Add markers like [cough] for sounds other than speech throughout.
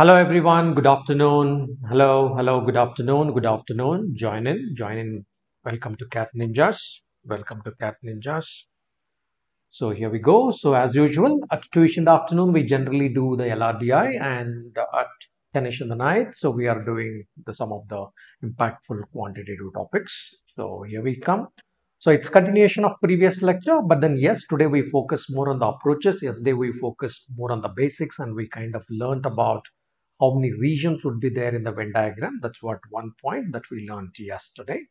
Hello everyone, good afternoon. Hello, hello, good afternoon, good afternoon. Join in, join in. Welcome to Cat Ninjas. Welcome to Cat Ninjas. So here we go. So as usual, at 2ish in the afternoon, we generally do the LRDI and at 10ish in the night. So we are doing the some of the impactful quantitative topics. So here we come. So it's continuation of previous lecture, but then yes, today we focus more on the approaches. Yesterday we focused more on the basics and we kind of learned about how many regions would be there in the Venn diagram. That's what one point that we learned yesterday.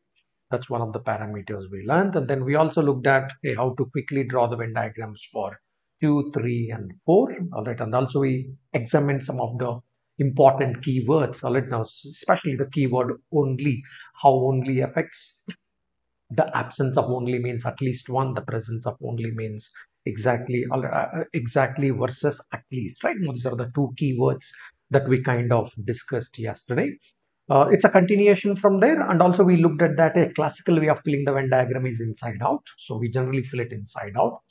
That's one of the parameters we learned. And then we also looked at okay, how to quickly draw the Venn diagrams for 2, 3, and 4. All right. And also we examined some of the important keywords. All right. Now, especially the keyword only, how only affects the absence of only means at least one. The presence of only means exactly uh, exactly versus at least right now these are the two keywords that we kind of discussed yesterday. Uh, it's a continuation from there and also we looked at that a classical way of filling the Venn diagram is inside out. So we generally fill it inside out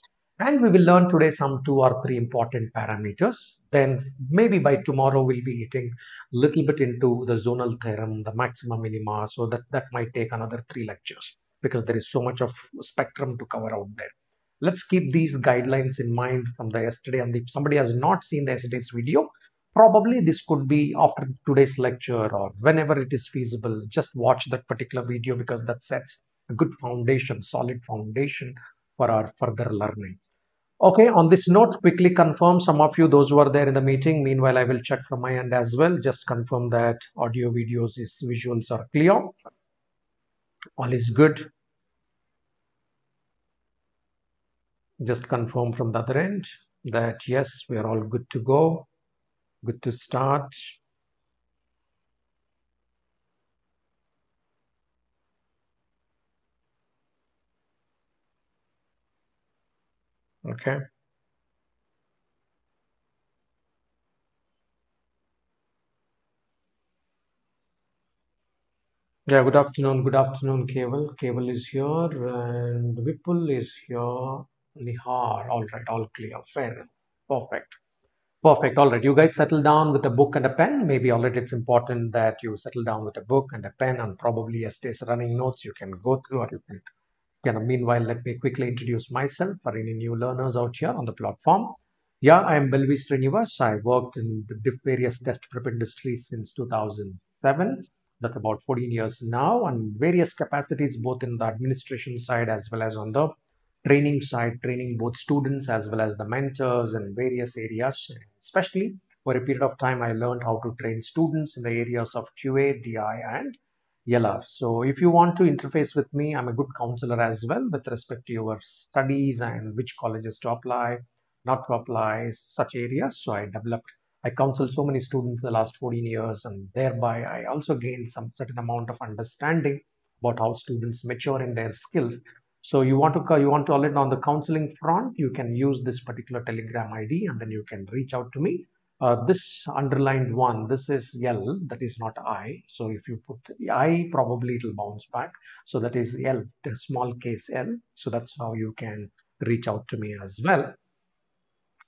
and we will learn today some two or three important parameters. Then maybe by tomorrow we'll be getting a little bit into the zonal theorem, the maxima minima. So that, that might take another three lectures because there is so much of spectrum to cover out there. Let's keep these guidelines in mind from the yesterday and if somebody has not seen the yesterday's video, probably this could be after today's lecture or whenever it is feasible just watch that particular video because that sets a good foundation solid foundation for our further learning. Okay on this note quickly confirm some of you those who are there in the meeting. Meanwhile i will check from my end as well. Just confirm that audio videos is visuals are clear. All is good. Just confirm from the other end that yes we are all good to go good to start. Okay. Yeah, good afternoon. Good afternoon, Keval. Keval is here and Vipul is here. Nihar. All right, all clear. Fair. Perfect. Perfect. All right. You guys settle down with a book and a pen. Maybe already it's important that you settle down with a book and a pen and probably yesterday's running notes you can go through or you can, you know, meanwhile, let me quickly introduce myself for any new learners out here on the platform. Yeah, I'm Belvi Srinivas. I worked in the various test prep industries since 2007. That's about 14 years now and various capacities both in the administration side as well as on the training side, training both students as well as the mentors in various areas. Especially for a period of time, I learned how to train students in the areas of QA, DI, and LR. So if you want to interface with me, I'm a good counselor as well with respect to your studies and which colleges to apply, not to apply, such areas. So I developed, I counsel so many students in the last 14 years and thereby I also gained some certain amount of understanding about how students mature in their skills so you want to you want to alert on the counseling front, you can use this particular Telegram ID and then you can reach out to me. Uh, this underlined one, this is L, that is not I. So if you put I, probably it will bounce back. So that is L, small case L. So that's how you can reach out to me as well.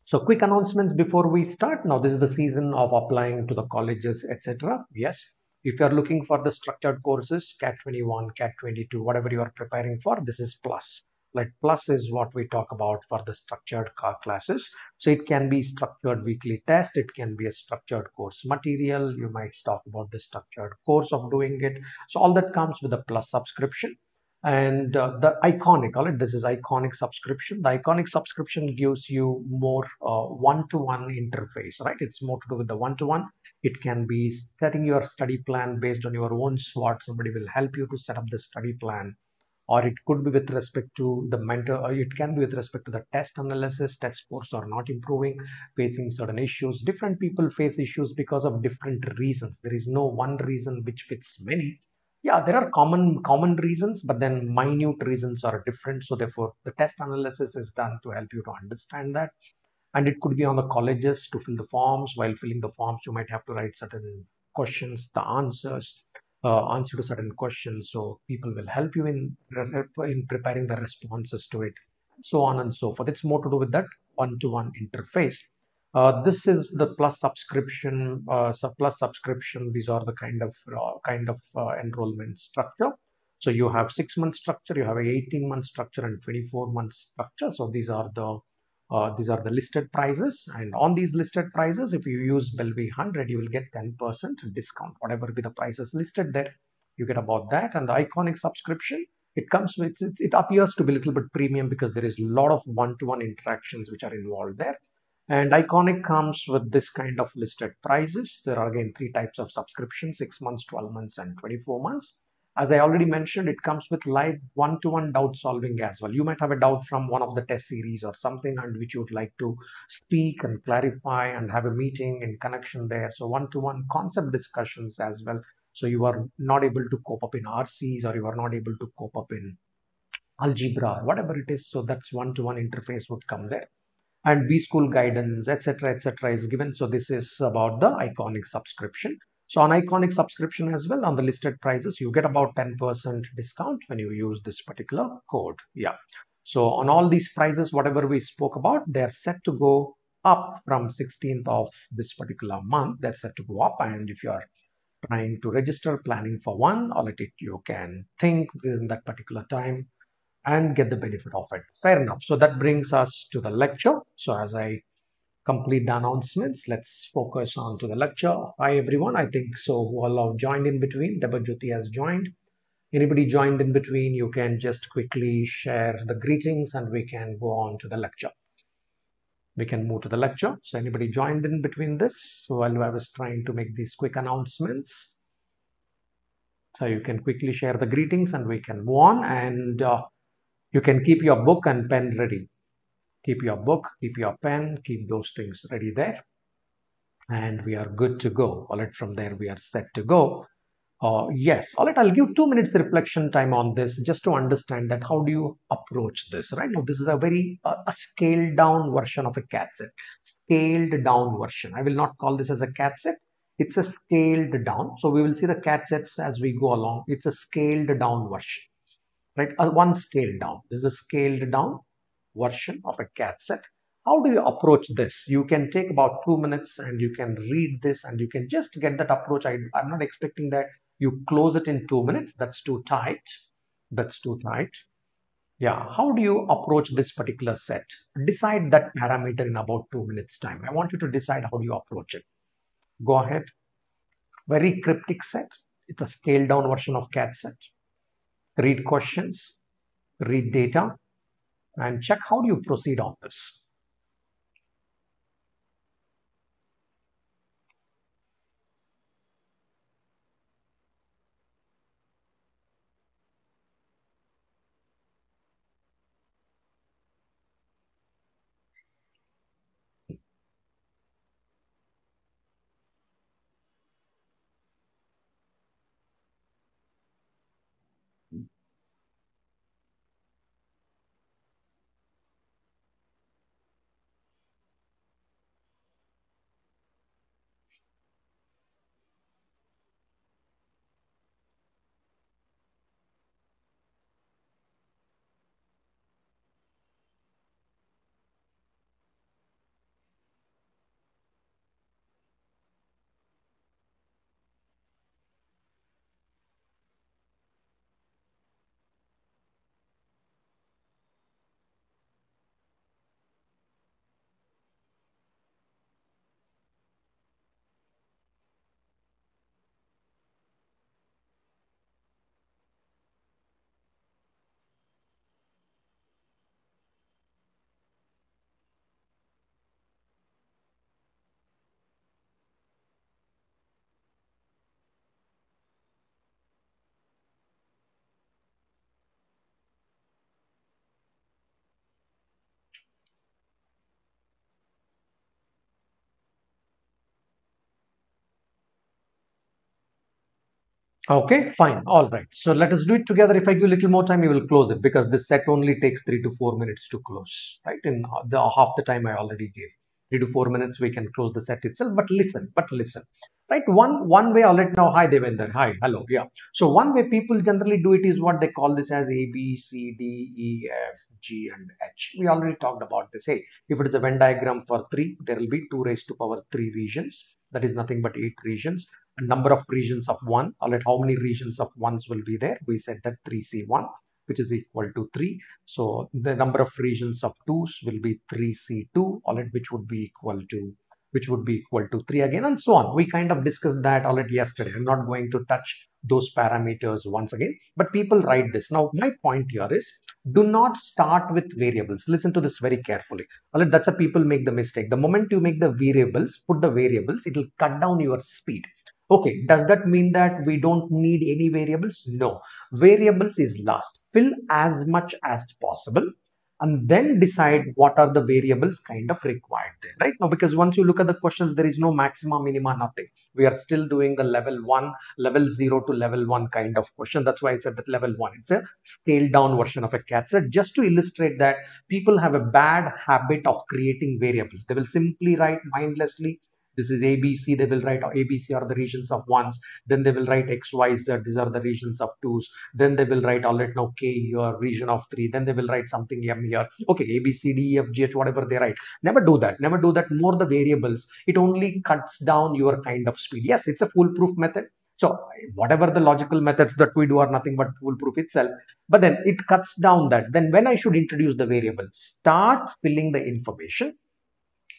So quick announcements before we start. Now this is the season of applying to the colleges, etc. Yes, if you are looking for the structured courses, CAT 21, CAT 22, whatever you are preparing for, this is plus. Like plus is what we talk about for the structured classes. So it can be structured weekly test. It can be a structured course material. You might talk about the structured course of doing it. So all that comes with a plus subscription and uh, the iconic all right this is iconic subscription the iconic subscription gives you more uh, one-to-one -one interface right it's more to do with the one-to-one -one. It can be setting your study plan based on your own SWOT. Somebody will help you to set up the study plan. Or it could be with respect to the mentor. Or it can be with respect to the test analysis. Test scores are not improving. Facing certain issues. Different people face issues because of different reasons. There is no one reason which fits many. Yeah there are common common reasons but then minute reasons are different. So therefore the test analysis is done to help you to understand that and it could be on the colleges to fill the forms while filling the forms you might have to write certain questions the answers uh, answer to certain questions so people will help you in in preparing the responses to it so on and so forth it's more to do with that one-to-one -one interface Uh, this is the plus subscription, uh, plus subscription. These are the kind of uh, kind of uh, enrollment structure. So you have six month structure, you have a 18 month structure and 24 month structure. So these are the uh, these are the listed prices. And on these listed prices if you use Belvi 100 you will get 10% discount. Whatever be the prices listed there you get about that. And the iconic subscription it comes with it, it appears to be a little bit premium because there is a lot of one-to-one -one interactions which are involved there. And iconic comes with this kind of listed prices. There are again three types of subscription six months 12 months and 24 months as I already mentioned, it comes with live one-to-one doubt solving as well. You might have a doubt from one of the test series or something and which you would like to speak and clarify and have a meeting in connection there. So one-to-one concept discussions as well. So you are not able to cope up in RCs or you are not able to cope up in algebra or whatever it is. So that's one-to-one interface would come there. And B school guidance, etc., etc. is given. So this is about the iconic subscription. So on Iconic subscription as well, on the listed prices, you get about 10% discount when you use this particular code. Yeah. So on all these prices, whatever we spoke about, they're set to go up from 16th of this particular month. They're set to go up. And if you are trying to register, planning for one, or it, you can think within that particular time and get the benefit of it. Fair enough. So that brings us to the lecture. So as I complete the announcements. Let's focus on to the lecture. Hi everyone. I think so who all have joined in between. Debajyoti has joined. Anybody joined in between, you can just quickly share the greetings and we can go on to the lecture. We can move to the lecture. So anybody joined in between this while I was trying to make these quick announcements. So you can quickly share the greetings and we can move on and uh, you can keep your book and pen ready keep your book, keep your pen, keep those things ready there. And we are good to go. All right, from there we are set to go. Uh, yes, all right, I'll give two minutes reflection time on this just to understand that how do you approach this, right? Now, this is a very, uh, a scaled down version of a CAT set, scaled down version. I will not call this as a CAT set. It's a scaled down. So we will see the CAT sets as we go along. It's a scaled down version, right? Uh, one scaled down. This is a scaled down version of a CAT set. How do you approach this? You can take about two minutes and you can read this and you can just get that approach. I, I'm not expecting that you close it in two minutes. That's too tight. That's too tight. Yeah, how do you approach this particular set? Decide that parameter in about two minutes time. I want you to decide how you approach it. Go ahead. Very cryptic set. It's a scaled down version of CAT set. Read questions, read data, and check how do you proceed on this. Okay, fine. All right. So let us do it together. If I give a little more time, we will close it because this set only takes three to four minutes to close, right? In the half the time I already gave. Three to four minutes, we can close the set itself. But listen, but listen. right one one way let now hi devender hi hello yeah so one way people generally do it is what they call this as a b c d e f g and h we already talked about this hey if it is a venn diagram for three there will be two raised to power three regions that is nothing but eight regions. A number of regions of one. I'll let how many regions of ones will be there. We said that 3c1 which is equal to 3 so the number of regions of 2s will be 3c2 all it which would be equal to which would be equal to 3 again and so on. We kind of discussed that already yesterday. I'm not going to touch those parameters once again, but people write this. Now, my point here is do not start with variables. Listen to this very carefully. Alright, that's a people make the mistake. The moment you make the variables, put the variables, it will cut down your speed. Okay, does that mean that we don't need any variables? No, variables is last. Fill as much as possible and then decide what are the variables kind of required there right? Now because once you look at the questions there is no maxima minima nothing. We are still doing the level 1 level 0 to level 1 kind of question. That's why i said that level 1 it's a scaled down version of a cat set. Just to illustrate that people have a bad habit of creating variables. They will simply write mindlessly this is ABC, they will write ABC are the regions of ones, then they will write X, Y, Z, these are the regions of twos, then they will write all right now K here, region of three, then they will write something M here, okay, A, B, C, D, E, F, G, H, whatever they write. Never do that, never do that, more the variables, it only cuts down your kind of speed. Yes, it's a foolproof method. So whatever the logical methods that we do are nothing but foolproof itself. But then it cuts down that. Then when I should introduce the variable, start filling the information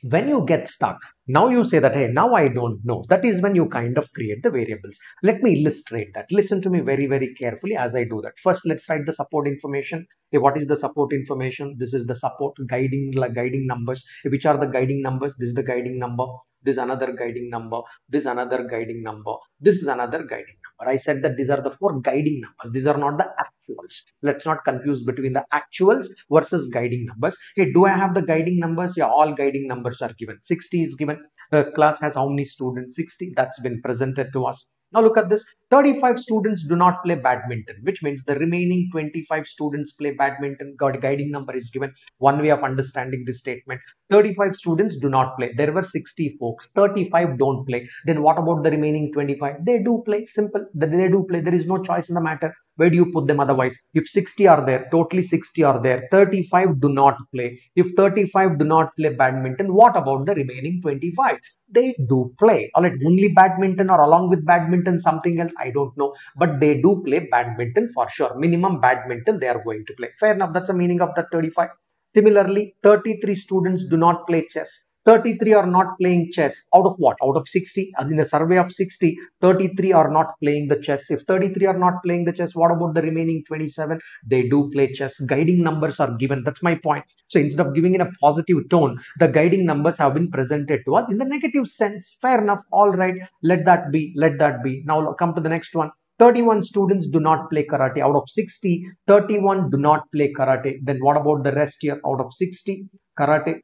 when you get stuck now you say that hey now i don't know. That is when you kind of create the variables. Let me illustrate that. Listen to me very very carefully as i do that. First let's write the support information. Hey, what is the support information? This is the support guiding like guiding numbers. Which are the guiding numbers? This is the guiding number this another guiding number this another guiding number this is another guiding number. I said that these are the four guiding numbers. These are not the actuals. Let's not confuse between the actuals versus guiding numbers. Okay do i have the guiding numbers? Yeah all guiding numbers are given. 60 is given. The class has how many students? 60 that's been presented to us now look at this. 35 students do not play badminton which means the remaining 25 students play badminton. God guiding number is given. One way of understanding this statement. 35 students do not play. There were 60 folks 35 don't play. Then what about the remaining 25 they do play. Simple. They do play. There is no choice in the matter where do you put them otherwise? If 60 are there totally 60 are there 35 do not play. If 35 do not play badminton what about the remaining 25 they do play. All right only badminton or along with badminton something else i don't know. But they do play badminton for sure. Minimum badminton they are going to play. Fair enough that's the meaning of the 35 similarly 33 students do not play chess 33 are not playing chess. Out of what? Out of 60 as in a survey of 60 33 are not playing the chess. If 33 are not playing the chess what about the remaining 27 they do play chess. Guiding numbers are given. That's my point. So instead of giving in a positive tone the guiding numbers have been presented to us in the negative sense. Fair enough. All right. Let that be. Let that be. Now come to the next one. 31 students do not play karate. Out of 60 31 do not play karate. Then what about the rest here? Out of 60 karate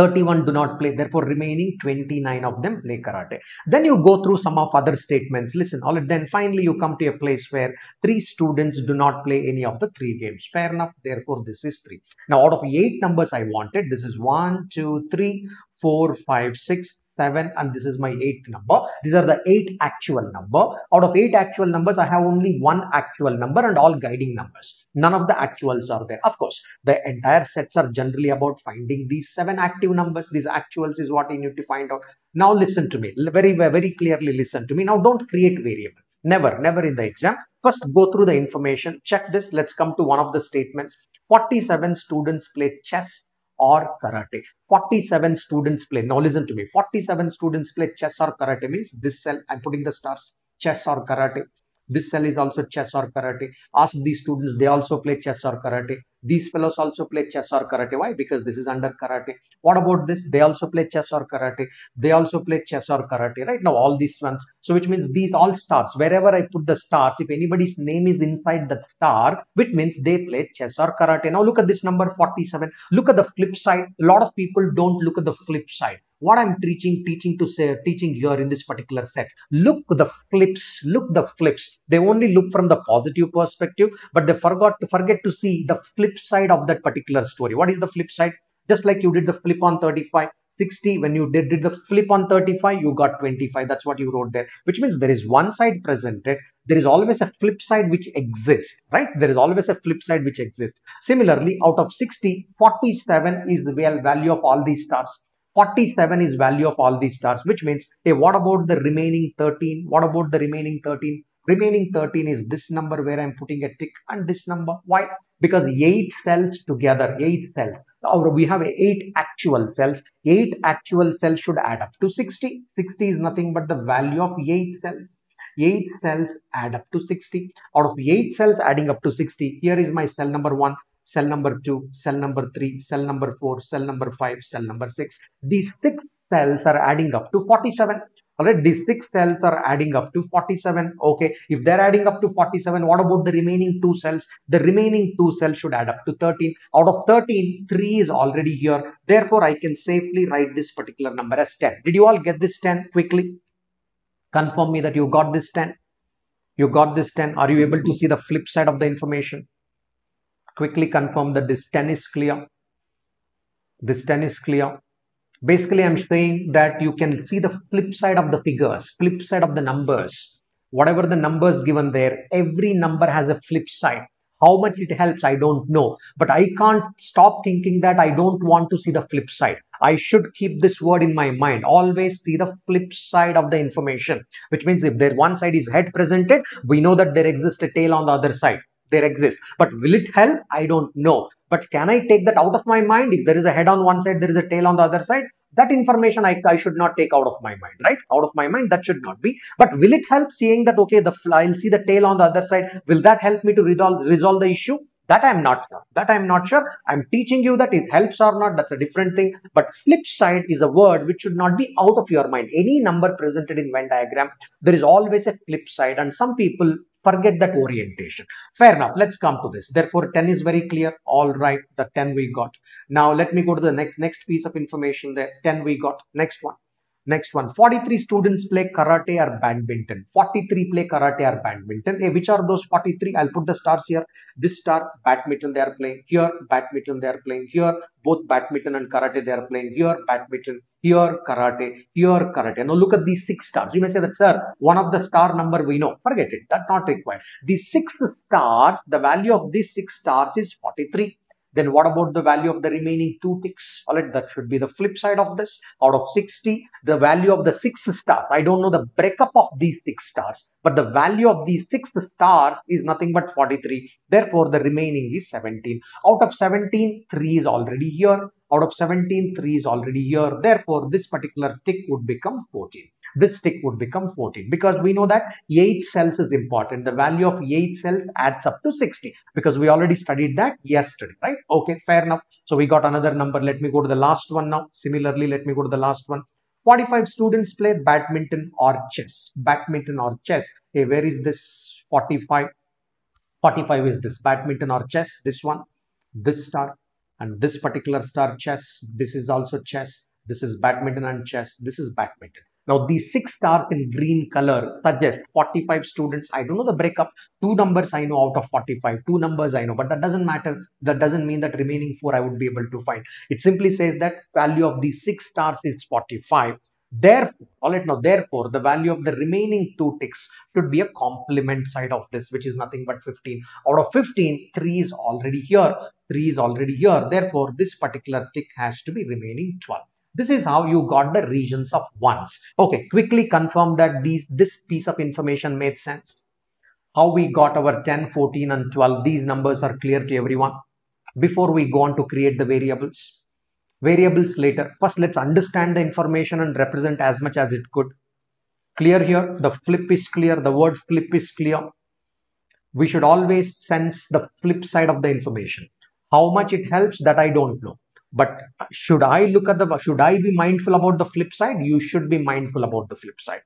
31 do not play therefore remaining 29 of them play karate. Then you go through some of other statements. Listen all then finally you come to a place where three students do not play any of the three games. Fair enough therefore this is three. Now out of eight numbers i wanted this is one two three four five six 7 and this is my eighth number. These are the eight actual number. Out of eight actual numbers, I have only one actual number and all guiding numbers. None of the actuals are there. Of course, the entire sets are generally about finding these seven active numbers. These actuals is what you need to find out. Now listen to me. Very, very clearly listen to me. Now don't create variable. Never, never in the exam. First go through the information. Check this. Let's come to one of the statements. 47 students play chess or karate. 47 students play. Now listen to me. 47 students play chess or karate means this cell, I'm putting the stars, chess or karate. This cell is also chess or karate. Ask these students, they also play chess or karate. These fellows also play chess or karate. Why? Because this is under karate. What about this? They also play chess or karate. They also play chess or karate. Right now, all these ones. So, which means these all stars. Wherever I put the stars, if anybody's name is inside the star, which means they play chess or karate. Now, look at this number 47. Look at the flip side. A lot of people don't look at the flip side what i'm teaching teaching to say teaching here in this particular set look the flips look the flips. They only look from the positive perspective but they forgot to forget to see the flip side of that particular story. What is the flip side? Just like you did the flip on 35 60 when you did, did the flip on 35 you got 25 that's what you wrote there. Which means there is one side presented. There is always a flip side which exists right? There is always a flip side which exists. Similarly out of 60 47 is the real value of all these stars 47 is value of all these stars which means hey what about the remaining 13 what about the remaining 13 remaining 13 is this number where i'm putting a tick and this number. Why? Because eight cells together eight cells. Or we have eight actual cells. Eight actual cells should add up to 60 60 is nothing but the value of eight cells. Eight cells add up to 60 out of eight cells adding up to 60 here is my cell number one cell number 2, cell number 3, cell number 4, cell number 5, cell number 6. These six cells are adding up to 47. Alright, these six cells are adding up to 47. Okay, if they're adding up to 47, what about the remaining two cells? The remaining two cells should add up to 13. Out of 13, 3 is already here. Therefore, I can safely write this particular number as 10. Did you all get this 10 quickly? Confirm me that you got this 10. You got this 10. Are you able to see the flip side of the information? Quickly confirm that this 10 is clear. This 10 is clear. Basically, I'm saying that you can see the flip side of the figures, flip side of the numbers. Whatever the numbers given there, every number has a flip side. How much it helps, I don't know. But I can't stop thinking that I don't want to see the flip side. I should keep this word in my mind. Always see the flip side of the information, which means if there one side is head presented, we know that there exists a tail on the other side there exists. But will it help? I don't know. But can I take that out of my mind? If there is a head on one side, there is a tail on the other side, that information I, I should not take out of my mind, right? Out of my mind, that should not be. But will it help seeing that, okay, the fly, I'll see the tail on the other side. Will that help me to resolve, resolve the issue? That I'm not sure. That I'm not sure. I'm teaching you that it helps or not. That's a different thing. But flip side is a word which should not be out of your mind. Any number presented in Venn diagram, there is always a flip side. And some people forget that orientation. Fair enough let's come to this. Therefore 10 is very clear. All right the 10 we got. Now let me go to the next next piece of information there. 10 we got. Next one Next one, 43 students play karate or badminton. 43 play karate or badminton. Hey, which are those 43? I'll put the stars here. This star, badminton they are playing. Here, badminton they are playing. Here, both badminton and karate they are playing. Here, badminton. Here, karate. Here, karate. Now look at these six stars. You may say that, sir, one of the star number we know. Forget it. That's not required. The six stars, the value of these six stars is 43. Then what about the value of the remaining two ticks? All right, that should be the flip side of this. Out of 60, the value of the six stars. I don't know the breakup of these six stars, but the value of these six stars is nothing but 43. Therefore, the remaining is 17. Out of 17, 3 is already here. Out of 17, 3 is already here. Therefore, this particular tick would become 14 this tick would become 14 because we know that 8 cells is important. The value of 8 cells adds up to 60 because we already studied that yesterday, right? Okay, fair enough. So we got another number. Let me go to the last one now. Similarly, let me go to the last one. 45 students play badminton or chess. Badminton or chess. Hey, where is this 45? 45 is this badminton or chess. This one, this star and this particular star chess. This is also chess. This is badminton and chess. This is badminton. Now these six stars in green color suggest 45 students. I don't know the breakup. Two numbers I know out of 45. Two numbers I know, but that doesn't matter. That doesn't mean that remaining four I would be able to find. It simply says that value of these six stars is 45. Therefore, all right, now therefore, the value of the remaining two ticks should be a complement side of this, which is nothing but 15. Out of 15, 3 is already here, 3 is already here. Therefore, this particular tick has to be remaining 12. This is how you got the regions of ones. Okay, quickly confirm that these this piece of information made sense. How we got our 10, 14 and 12. These numbers are clear to everyone. Before we go on to create the variables. Variables later. First, let's understand the information and represent as much as it could. Clear here. The flip is clear. The word flip is clear. We should always sense the flip side of the information. How much it helps that I don't know but should i look at the should i be mindful about the flip side? You should be mindful about the flip side.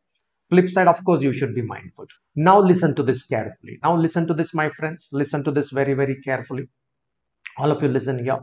Flip side of course you should be mindful. Now listen to this carefully. Now listen to this my friends. Listen to this very very carefully. All of you listen here.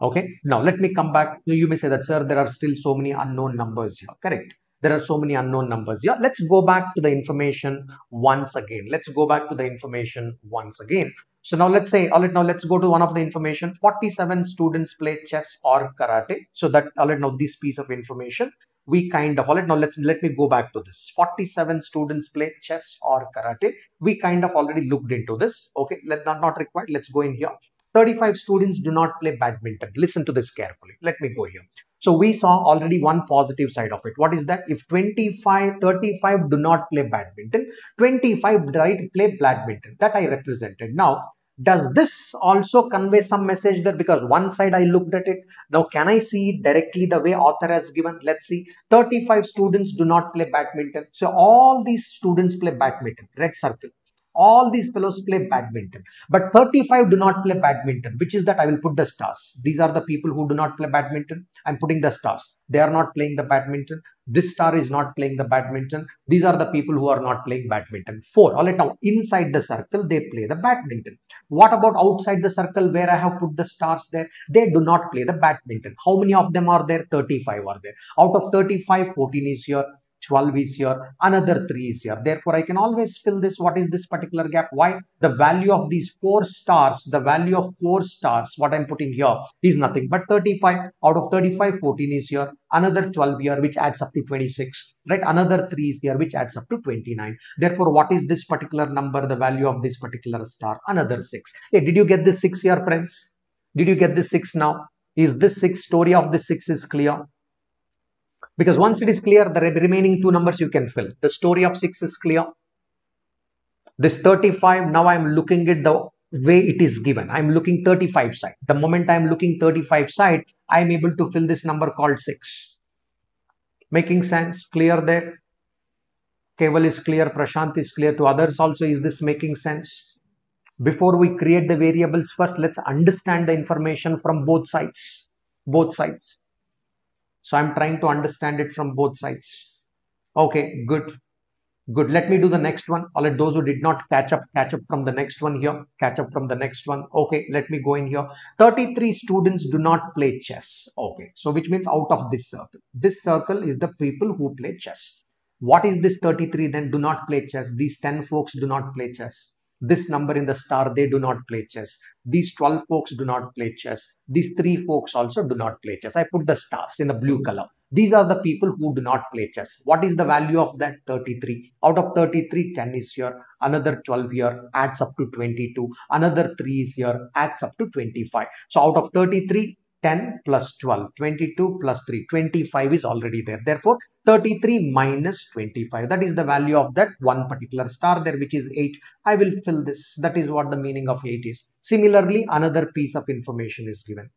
Okay? Now let me come back. You may say that sir there are still so many unknown numbers here. Correct. There are so many unknown numbers yeah let's go back to the information once again. Let's go back to the information once again So now let's say, all right, now let's go to one of the information. 47 students play chess or karate. So that, all right, now this piece of information, we kind of, all right, now let's, let me go back to this. 47 students play chess or karate. We kind of already looked into this. Okay, let not, not required. Let's go in here. 35 students do not play badminton. Listen to this carefully. Let me go here. So we saw already one positive side of it. What is that? If 25, 35 do not play badminton, 25 right play badminton. That I represented. Now, does this also convey some message there? Because one side I looked at it. Now, can I see it directly the way author has given? Let's see. 35 students do not play badminton. So all these students play badminton. Red circle all these fellows play badminton. But 35 do not play badminton. Which is that? I will put the stars. These are the people who do not play badminton. I'm putting the stars. They are not playing the badminton. This star is not playing the badminton. These are the people who are not playing badminton. Four. All right now inside the circle they play the badminton. What about outside the circle where i have put the stars there? They do not play the badminton. How many of them are there? 35 are there. Out of 35 14 is here 12 is here another 3 is here. Therefore i can always fill this what is this particular gap? Why? The value of these four stars the value of four stars what i'm putting here is nothing but 35 out of 35 14 is here. Another 12 here which adds up to 26 right? Another 3 is here which adds up to 29 therefore what is this particular number the value of this particular star? Another 6 hey did you get this 6 here friends? Did you get this 6 now? Is this 6 story of the 6 is clear because once it is clear the remaining two numbers you can fill. The story of 6 is clear. This 35 now i'm looking at the way it is given. I'm looking 35 side. The moment i'm looking 35 side i'm able to fill this number called 6 making sense? Clear there? Keval is clear prashant is clear to others also. Is this making sense? Before we create the variables first let's understand the information from both sides. Both sides so I'm trying to understand it from both sides. Okay, good. Good. Let me do the next one. All right, those who did not catch up, catch up from the next one here. Catch up from the next one. Okay, let me go in here. 33 students do not play chess. Okay, so which means out of this circle. This circle is the people who play chess. What is this 33 then? Do not play chess. These 10 folks do not play chess this number in the star they do not play chess. These 12 folks do not play chess. These three folks also do not play chess. I put the stars in the blue color. These are the people who do not play chess. What is the value of that 33 out of 33 10 is here. Another 12 here adds up to 22 another 3 is here adds up to 25 so out of 33 10 plus 12 22 plus 3 25 is already there therefore 33 minus 25 that is the value of that one particular star there which is 8 i will fill this that is what the meaning of 8 is similarly another piece of information is given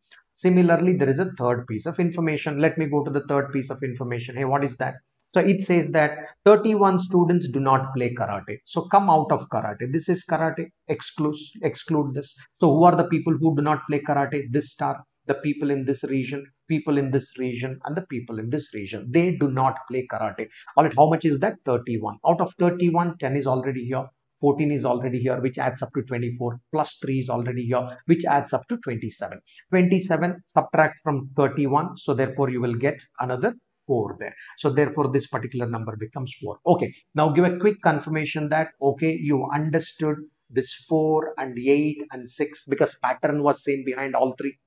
similarly there is a third piece of information let me go to the third piece of information hey what is that so it says that 31 students do not play karate. So come out of karate. This is karate. Exclude, exclude this. So who are the people who do not play karate? This star the people in this region, people in this region, and the people in this region. They do not play karate. All right, how much is that? 31. Out of 31, 10 is already here. 14 is already here, which adds up to 24, plus 3 is already here, which adds up to 27. 27 subtract from 31, so therefore you will get another 4 there. So therefore this particular number becomes 4. Okay, now give a quick confirmation that, okay, you understood this 4 and 8 and 6 because pattern was same behind all three.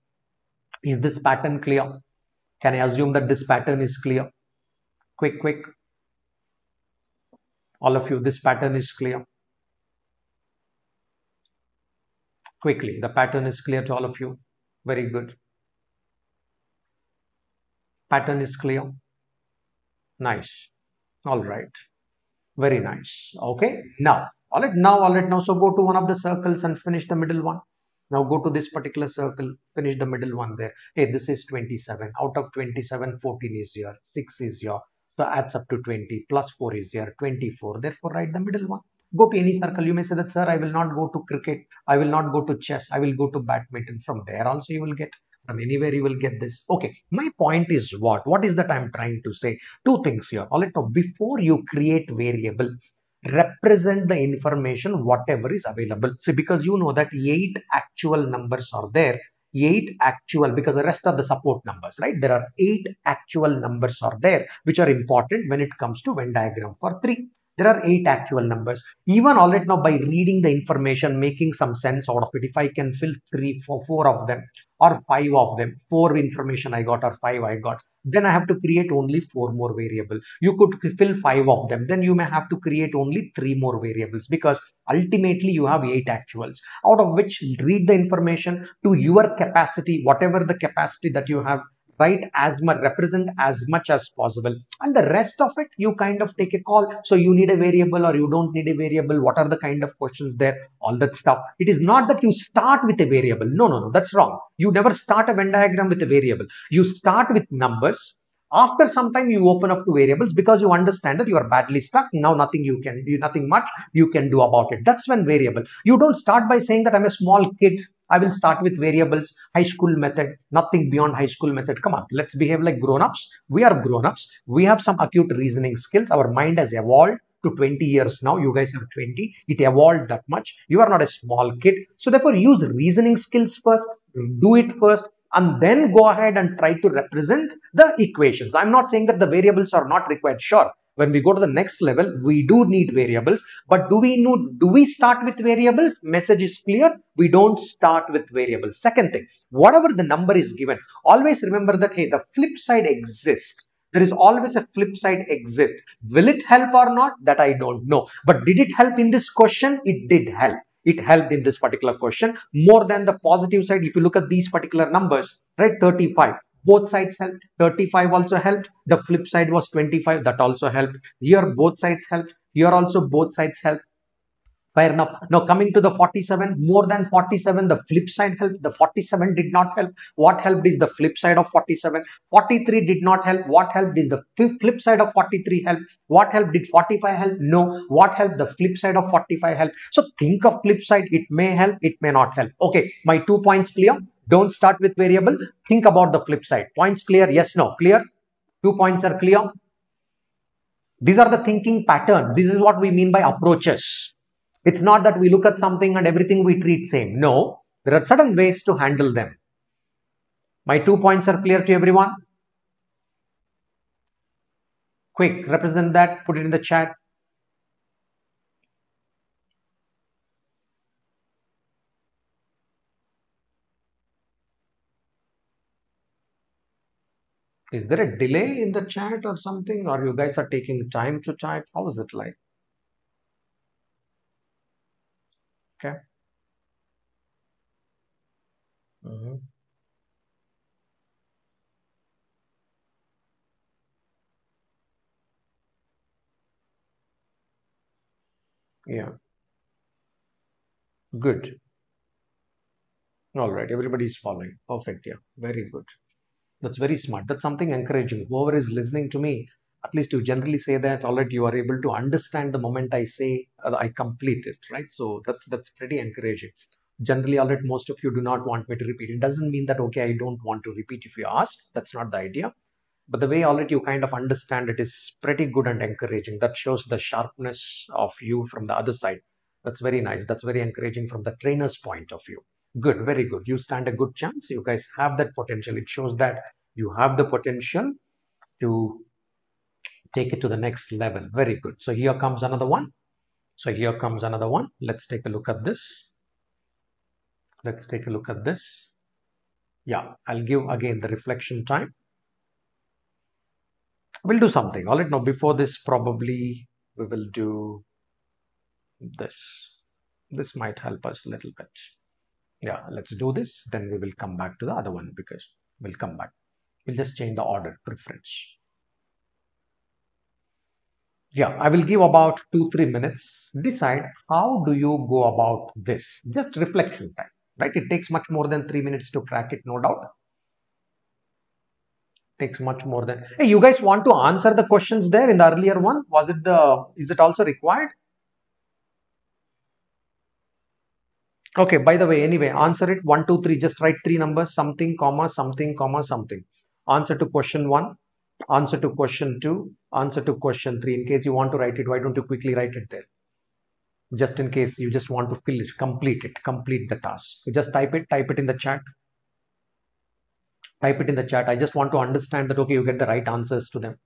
Is this pattern clear? Can I assume that this pattern is clear? Quick, quick. All of you, this pattern is clear. Quickly, the pattern is clear to all of you. Very good. Pattern is clear. Nice. All right. Very nice. Okay. Now, all right. Now, all right. Now, so go to one of the circles and finish the middle one. Now go to this particular circle, finish the middle one there. Hey, this is 27. Out of 27, 14 is here, 6 is here. So adds up to 20, plus 4 is here, 24. Therefore, write the middle one. Go to any circle. You may say that, sir, I will not go to cricket. I will not go to chess. I will go to badminton. From there also you will get from anywhere you will get this. Okay, my point is what? What is that I'm trying to say? Two things here. All right, now before you create variable, represent the information whatever is available. See because you know that eight actual numbers are there. Eight actual because the rest are the support numbers right? There are eight actual numbers are there which are important when it comes to venn diagram for three. There are eight actual numbers. Even already now by reading the information making some sense out of it if i can fill three four four of them or five of them four information i got or five i got then I have to create only four more variables. You could fill five of them. Then you may have to create only three more variables because ultimately you have eight actuals out of which read the information to your capacity, whatever the capacity that you have write as much represent as much as possible. And the rest of it you kind of take a call. So you need a variable or you don't need a variable. What are the kind of questions there? All that stuff. It is not that you start with a variable. No no no. That's wrong. You never start a venn diagram with a variable. You start with numbers. After some time you open up to variables because you understand that you are badly stuck. Now nothing you can do nothing much you can do about it. That's when variable. You don't start by saying that i'm a small kid i will start with variables high school method nothing beyond high school method. Come on let's behave like grown-ups. We are grown-ups. We have some acute reasoning skills. Our mind has evolved to 20 years now. You guys are 20 it evolved that much. You are not a small kid. So therefore use reasoning skills first do it first and then go ahead and try to represent the equations. I'm not saying that the variables are not required. Sure, when we go to the next level, we do need variables. But do we know, do we start with variables? Message is clear. We don't start with variables. Second thing, whatever the number is given, always remember that, hey, the flip side exists. There is always a flip side exist. Will it help or not? That I don't know. But did it help in this question? It did help it helped in this particular question more than the positive side if you look at these particular numbers right 35 both sides helped. 35 also helped. The flip side was 25 that also helped. Here both sides helped. Here also both sides helped Fair enough. Now coming to the 47, more than 47, the flip side helped. The 47 did not help. What helped is the flip side of 47. 43 did not help. What helped is the flip side of 43 help. What helped? Did 45 help? No. What helped? The flip side of 45 help. So think of flip side. It may help. It may not help. Okay. My two points clear. Don't start with variable. Think about the flip side. Points clear? Yes, no. Clear? Two points are clear. These are the thinking patterns. This is what we mean by approaches. It's not that we look at something and everything we treat same. No, there are certain ways to handle them. My two points are clear to everyone? Quick, represent that, put it in the chat. Is there a delay in the chat or something? Or you guys are taking time to type? How is it like? Okay. Mm-hmm. Yeah. Good. All right. Everybody's following. Perfect. Yeah. Very good. That's very smart. That's something encouraging. Whoever is listening to me, at least you generally say that already you are able to understand the moment I say uh, I complete it, right? So that's that's pretty encouraging. Generally, already most of you do not want me to repeat. It doesn't mean that okay, I don't want to repeat if you ask. That's not the idea. But the way already you kind of understand it is pretty good and encouraging. That shows the sharpness of you from the other side. That's very nice. That's very encouraging from the trainer's point of view. Good, very good. You stand a good chance. You guys have that potential. It shows that you have the potential to take it to the next level. Very good. So here comes another one. So here comes another one. Let's take a look at this. Let's take a look at this. Yeah, I'll give again the reflection time. We'll do something. All right, now before this, probably we will do this. This might help us a little bit. Yeah, let's do this. Then we will come back to the other one because we'll come back. We'll just change the order preference yeah i will give about two three minutes. Decide how do you go about this? Just reflection time right? It takes much more than three minutes to crack it no doubt. Takes much more than hey you guys want to answer the questions there in the earlier one? Was it the is it also required? Okay by the way anyway answer it. One two three just write three numbers something comma something comma something. Answer to question one answer to question 2, answer to question 3. In case you want to write it, why don't you quickly write it there? Just in case you just want to fill it, complete it, complete the task. You just type it, type it in the chat. Type it in the chat. I just want to understand that, okay, you get the right answers to them.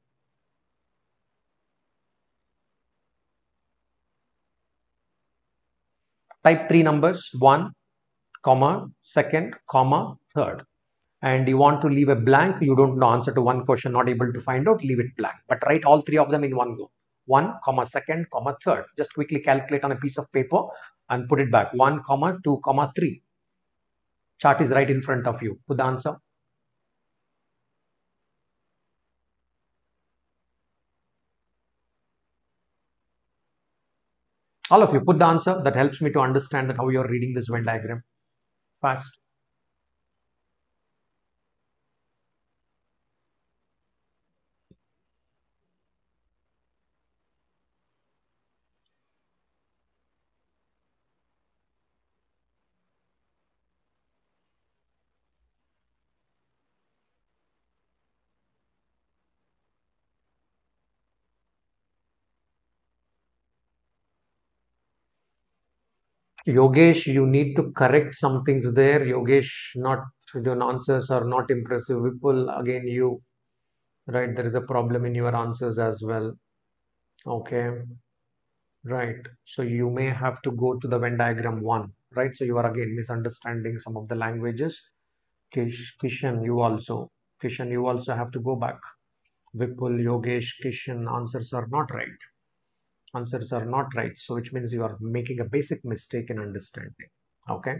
Type three numbers, one, comma, second, comma, third. And you want to leave a blank, you don't know answer to one question, not able to find out, leave it blank. But write all three of them in one go. One, comma, second, comma, third. Just quickly calculate on a piece of paper and put it back. One, comma, two, comma, three. Chart is right in front of you. Put the answer. All of you put the answer. That helps me to understand that how you're reading this Venn diagram. Fast. Yogesh, you need to correct some things there. Yogesh, not your answers are not impressive. Vipul, again, you, right, there is a problem in your answers as well. Okay, right. So you may have to go to the Venn diagram one, right? So you are again misunderstanding some of the languages. Kish, Kishan, you also. Kishan, you also have to go back. Vipul, Yogesh, Kishan, answers are not right answers are not right. So which means you are making a basic mistake in understanding. Okay.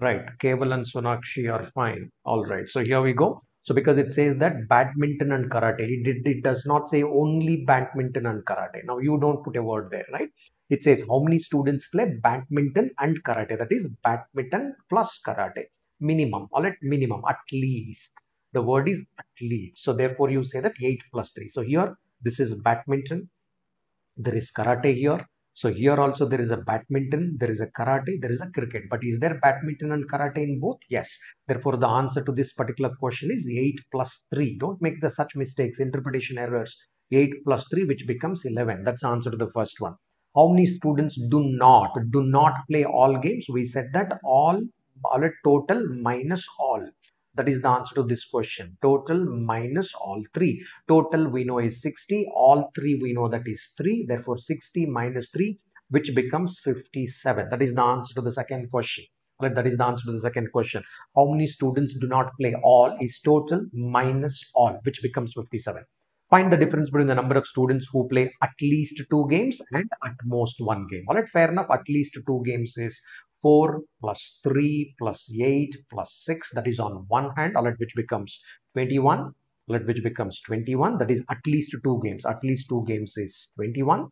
Right. Keval and Sonakshi are fine. All right. So here we go. So because it says that badminton and karate, it, it does not say only badminton and karate. Now you don't put a word there, right? It says how many students play badminton and karate. That is badminton plus karate. Minimum, all right, minimum, at least. The word is at least. So therefore you say that 8 plus 3. So here this is badminton, there is karate here. So here also there is a badminton, there is a karate, there is a cricket. But is there badminton and karate in both? Yes. Therefore, the answer to this particular question is 8 plus 3. Don't make the such mistakes, interpretation errors. 8 plus 3, which becomes 11. That's the answer to the first one. How many students do not, do not play all games? We said that all, all total minus all. That is the answer to this question. Total minus all three. Total we know is 60. All three we know that is 3. Therefore 60 minus 3 which becomes 57. That is the answer to the second question. Right, that is the answer to the second question. How many students do not play all is total minus all which becomes 57. Find the difference between the number of students who play at least two games and at most one game. Alright, fair enough. At least two games is 4 plus 3 plus 8 plus 6 that is on one hand all right which becomes 21 let which becomes 21 that is at least two games. At least two games is 21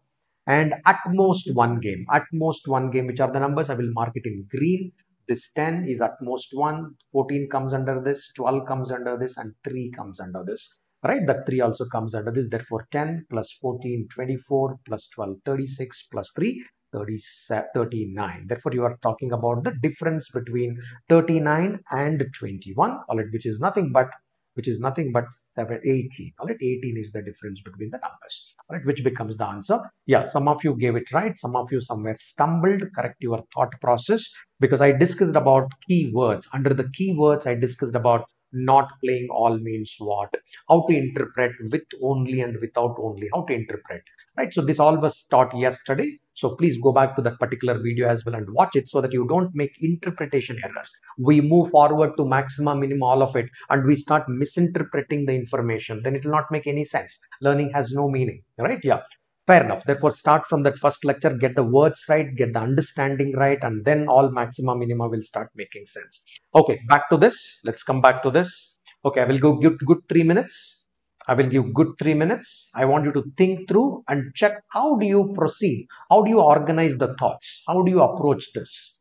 and at most one game. At most one game which are the numbers? I will mark it in green. This 10 is at most 1 14 comes under this. 12 comes under this. And 3 comes under this. Right? That 3 also comes under this. Therefore 10 plus 14 24 plus 12 36 plus 3 39. Therefore, you are talking about the difference between 39 and 21, all right, which is nothing but which is nothing but 18. All right, 18 is the difference between the numbers. All right, which becomes the answer. Yeah, some of you gave it right, some of you somewhere stumbled. Correct your thought process because I discussed about keywords. Under the keywords, I discussed about not playing all means what, how to interpret with only and without only, how to interpret right so this all was taught yesterday so please go back to that particular video as well and watch it so that you don't make interpretation errors. We move forward to maximum minimum all of it and we start misinterpreting the information. Then it will not make any sense. Learning has no meaning right? Yeah. Fair enough. Therefore start from that first lecture get the words right get the understanding right and then all maximum minima will start making sense. Okay back to this. Let's come back to this. Okay i will go good good three minutes I will give good three minutes. I want you to think through and check how do you proceed? How do you organize the thoughts? How do you approach this?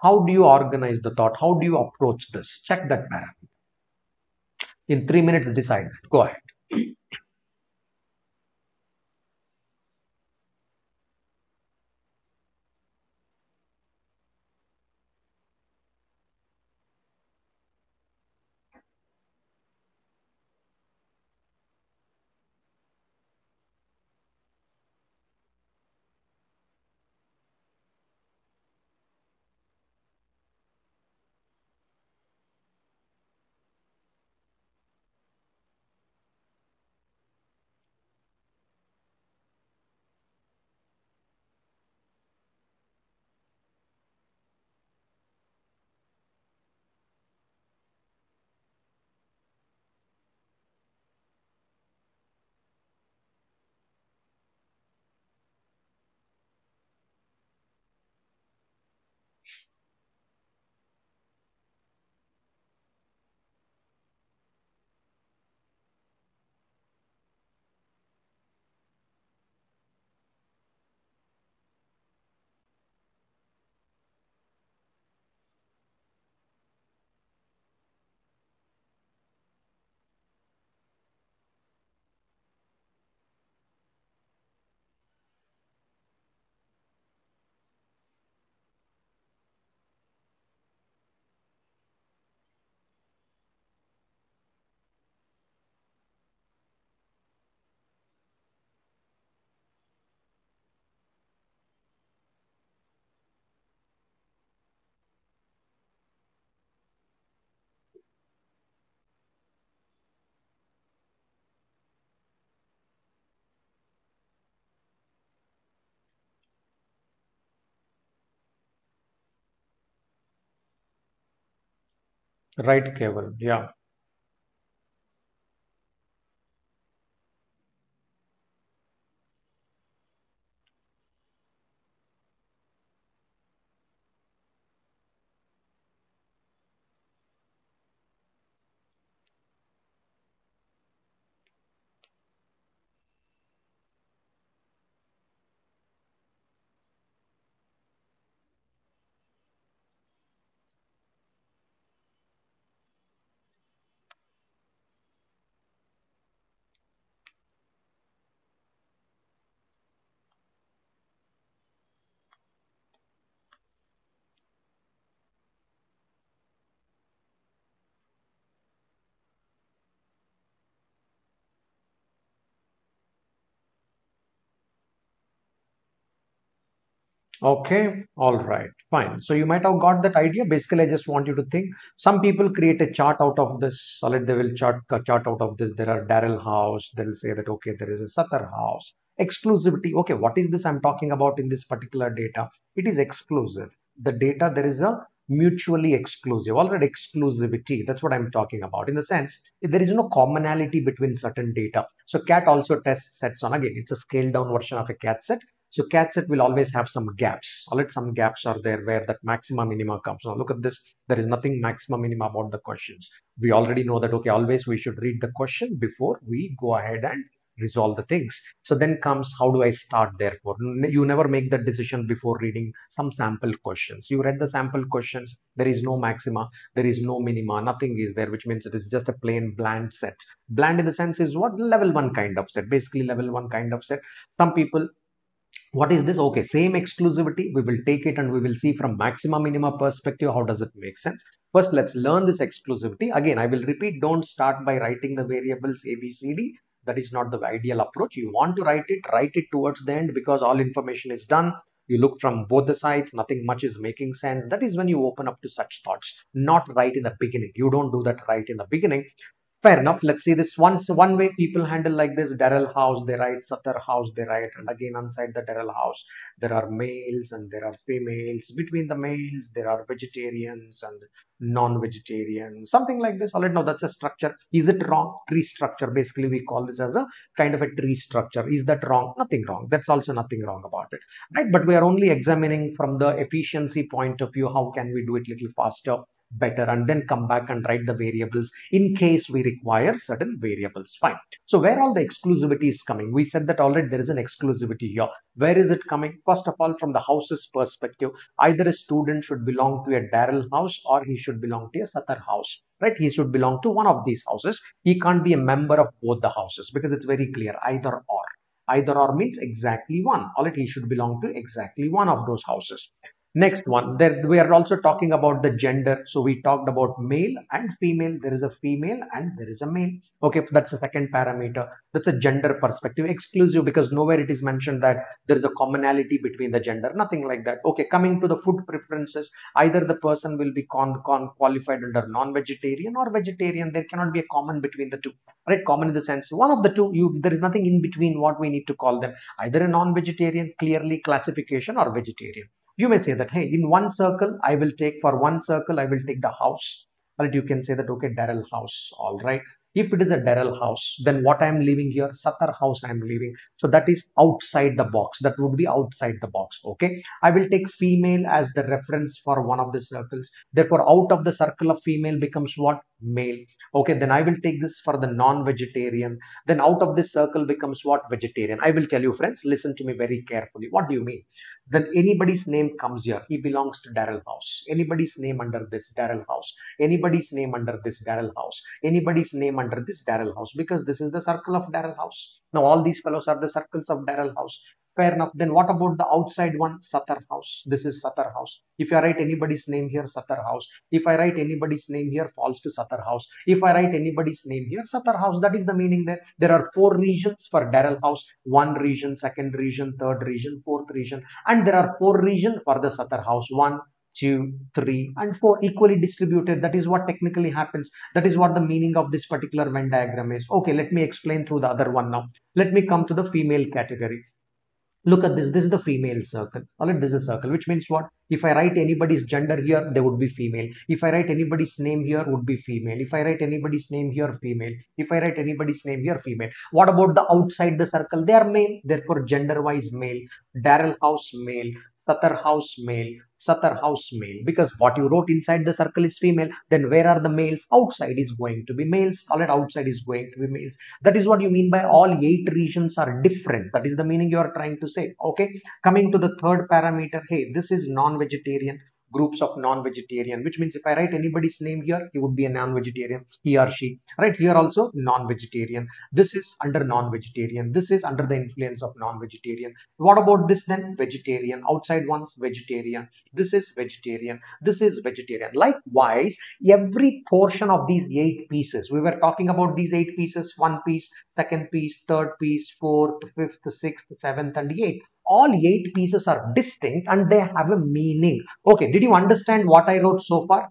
How do you organize the thought? How do you approach this? Check that parameter. In three minutes, decide. Go ahead. Right, Keval Yeah. Okay, all right, fine. So you might have got that idea. Basically, I just want you to think. Some people create a chart out of this. Solid, they will chart a chart out of this. There are Darrell House. They'll say that okay, there is a Sutter House. Exclusivity. Okay, what is this I'm talking about in this particular data? It is exclusive. The data there is a mutually exclusive. Already exclusivity. That's what I'm talking about. In the sense, there is no commonality between certain data. So CAT also tests sets on again. It's a scaled down version of a CAT set so CAT set will always have some gaps. All right, some gaps are there where that maxima minima comes. Now look at this. There is nothing maxima minima about the questions. We already know that, okay, always we should read the question before we go ahead and resolve the things. So then comes, how do I start therefore? You never make that decision before reading some sample questions. You read the sample questions. There is no maxima. There is no minima. Nothing is there, which means it is just a plain bland set. Bland in the sense is what? Level one kind of set. Basically level one kind of set. Some people what is this? Okay same exclusivity. We will take it and we will see from maxima minima perspective how does it make sense? First let's learn this exclusivity. Again i will repeat don't start by writing the variables a b c d. That is not the ideal approach. You want to write it write it towards the end because all information is done. You look from both the sides nothing much is making sense. That is when you open up to such thoughts. Not right in the beginning. You don't do that right in the beginning Fair enough. Let's see this once one way people handle like this Darrell house, they write Sutter house, they write, and again inside the Darrell house, there are males and there are females. Between the males, there are vegetarians and non-vegetarians, something like this. All right, now that's a structure. Is it wrong? Tree structure. Basically, we call this as a kind of a tree structure. Is that wrong? Nothing wrong. That's also nothing wrong about it. Right. But we are only examining from the efficiency point of view, how can we do it little faster? Better and then come back and write the variables in case we require certain variables fine so where all the exclusivity is coming? We said that already there is an exclusivity here. Where is it coming? First of all from the house's perspective either a student should belong to a Darrell house or he should belong to a Sutter house right? He should belong to one of these houses. He can't be a member of both the houses because it's very clear either or. Either or means exactly one. All right he should belong to exactly one of those houses Next one, there we are also talking about the gender. So we talked about male and female. There is a female and there is a male. Okay, that's the second parameter. That's a gender perspective, exclusive because nowhere it is mentioned that there is a commonality between the gender. Nothing like that. Okay, coming to the food preferences, either the person will be con, con qualified under non-vegetarian or vegetarian. There cannot be a common between the two. Right, common in the sense one of the two. You there is nothing in between what we need to call them. Either a non-vegetarian, clearly classification, or vegetarian you may say that hey in one circle i will take for one circle i will take the house right you can say that okay Darrell house all right if it is a Darrell house, then what I am leaving here, Sutter house I am leaving. So that is outside the box. That would be outside the box. Okay. I will take female as the reference for one of the circles. Therefore, out of the circle of female becomes what? Male. Okay. Then I will take this for the non-vegetarian. Then out of this circle becomes what? Vegetarian. I will tell you friends, listen to me very carefully. What do you mean? Then anybody's name comes here. He belongs to Darrell house. Anybody's name under this Darrell house. Anybody's name under this Darrell house. Anybody's name under this Darrell house because this is the circle of Darrell house. Now all these fellows are the circles of Darrell house. Fair enough. Then what about the outside one? Sutter house. This is Sutter house. If I write anybody's name here, Sutter house. If I write anybody's name here, falls to Sutter house. If I write anybody's name here, Sutter house. That is the meaning there. There are four regions for Darrell house. One region, second region, third region, fourth region. And there are four regions for the Sutter house. One, two, three, and four equally distributed. That is what technically happens. That is what the meaning of this particular Venn diagram is. Okay, let me explain through the other one now. Let me come to the female category. Look at this. This is the female circle. All right, this is a circle, which means what? If I write anybody's gender here, they would be female. If I write anybody's name here, would be female. If I write anybody's name here, female. If I write anybody's name here, female. What about the outside the circle? They are male. Therefore, gender-wise male. Darrell House male. Sutter House male. Sutter House male. Because what you wrote inside the circle is female. Then where are the males? Outside is going to be males. Right, outside is going to be males. That is what you mean by all eight regions are different. That is the meaning you are trying to say. Okay. Coming to the third parameter. Hey, this is non-vegetarian groups of non-vegetarian which means if i write anybody's name here he would be a non-vegetarian he or she. Right here also non-vegetarian. This is under non-vegetarian. This is under the influence of non-vegetarian. What about this then? Vegetarian. Outside ones vegetarian. This is vegetarian. This is vegetarian. Likewise every portion of these eight pieces we were talking about these eight pieces one piece second piece third piece fourth fifth sixth seventh and eighth all eight pieces are distinct and they have a meaning. Okay, did you understand what I wrote so far?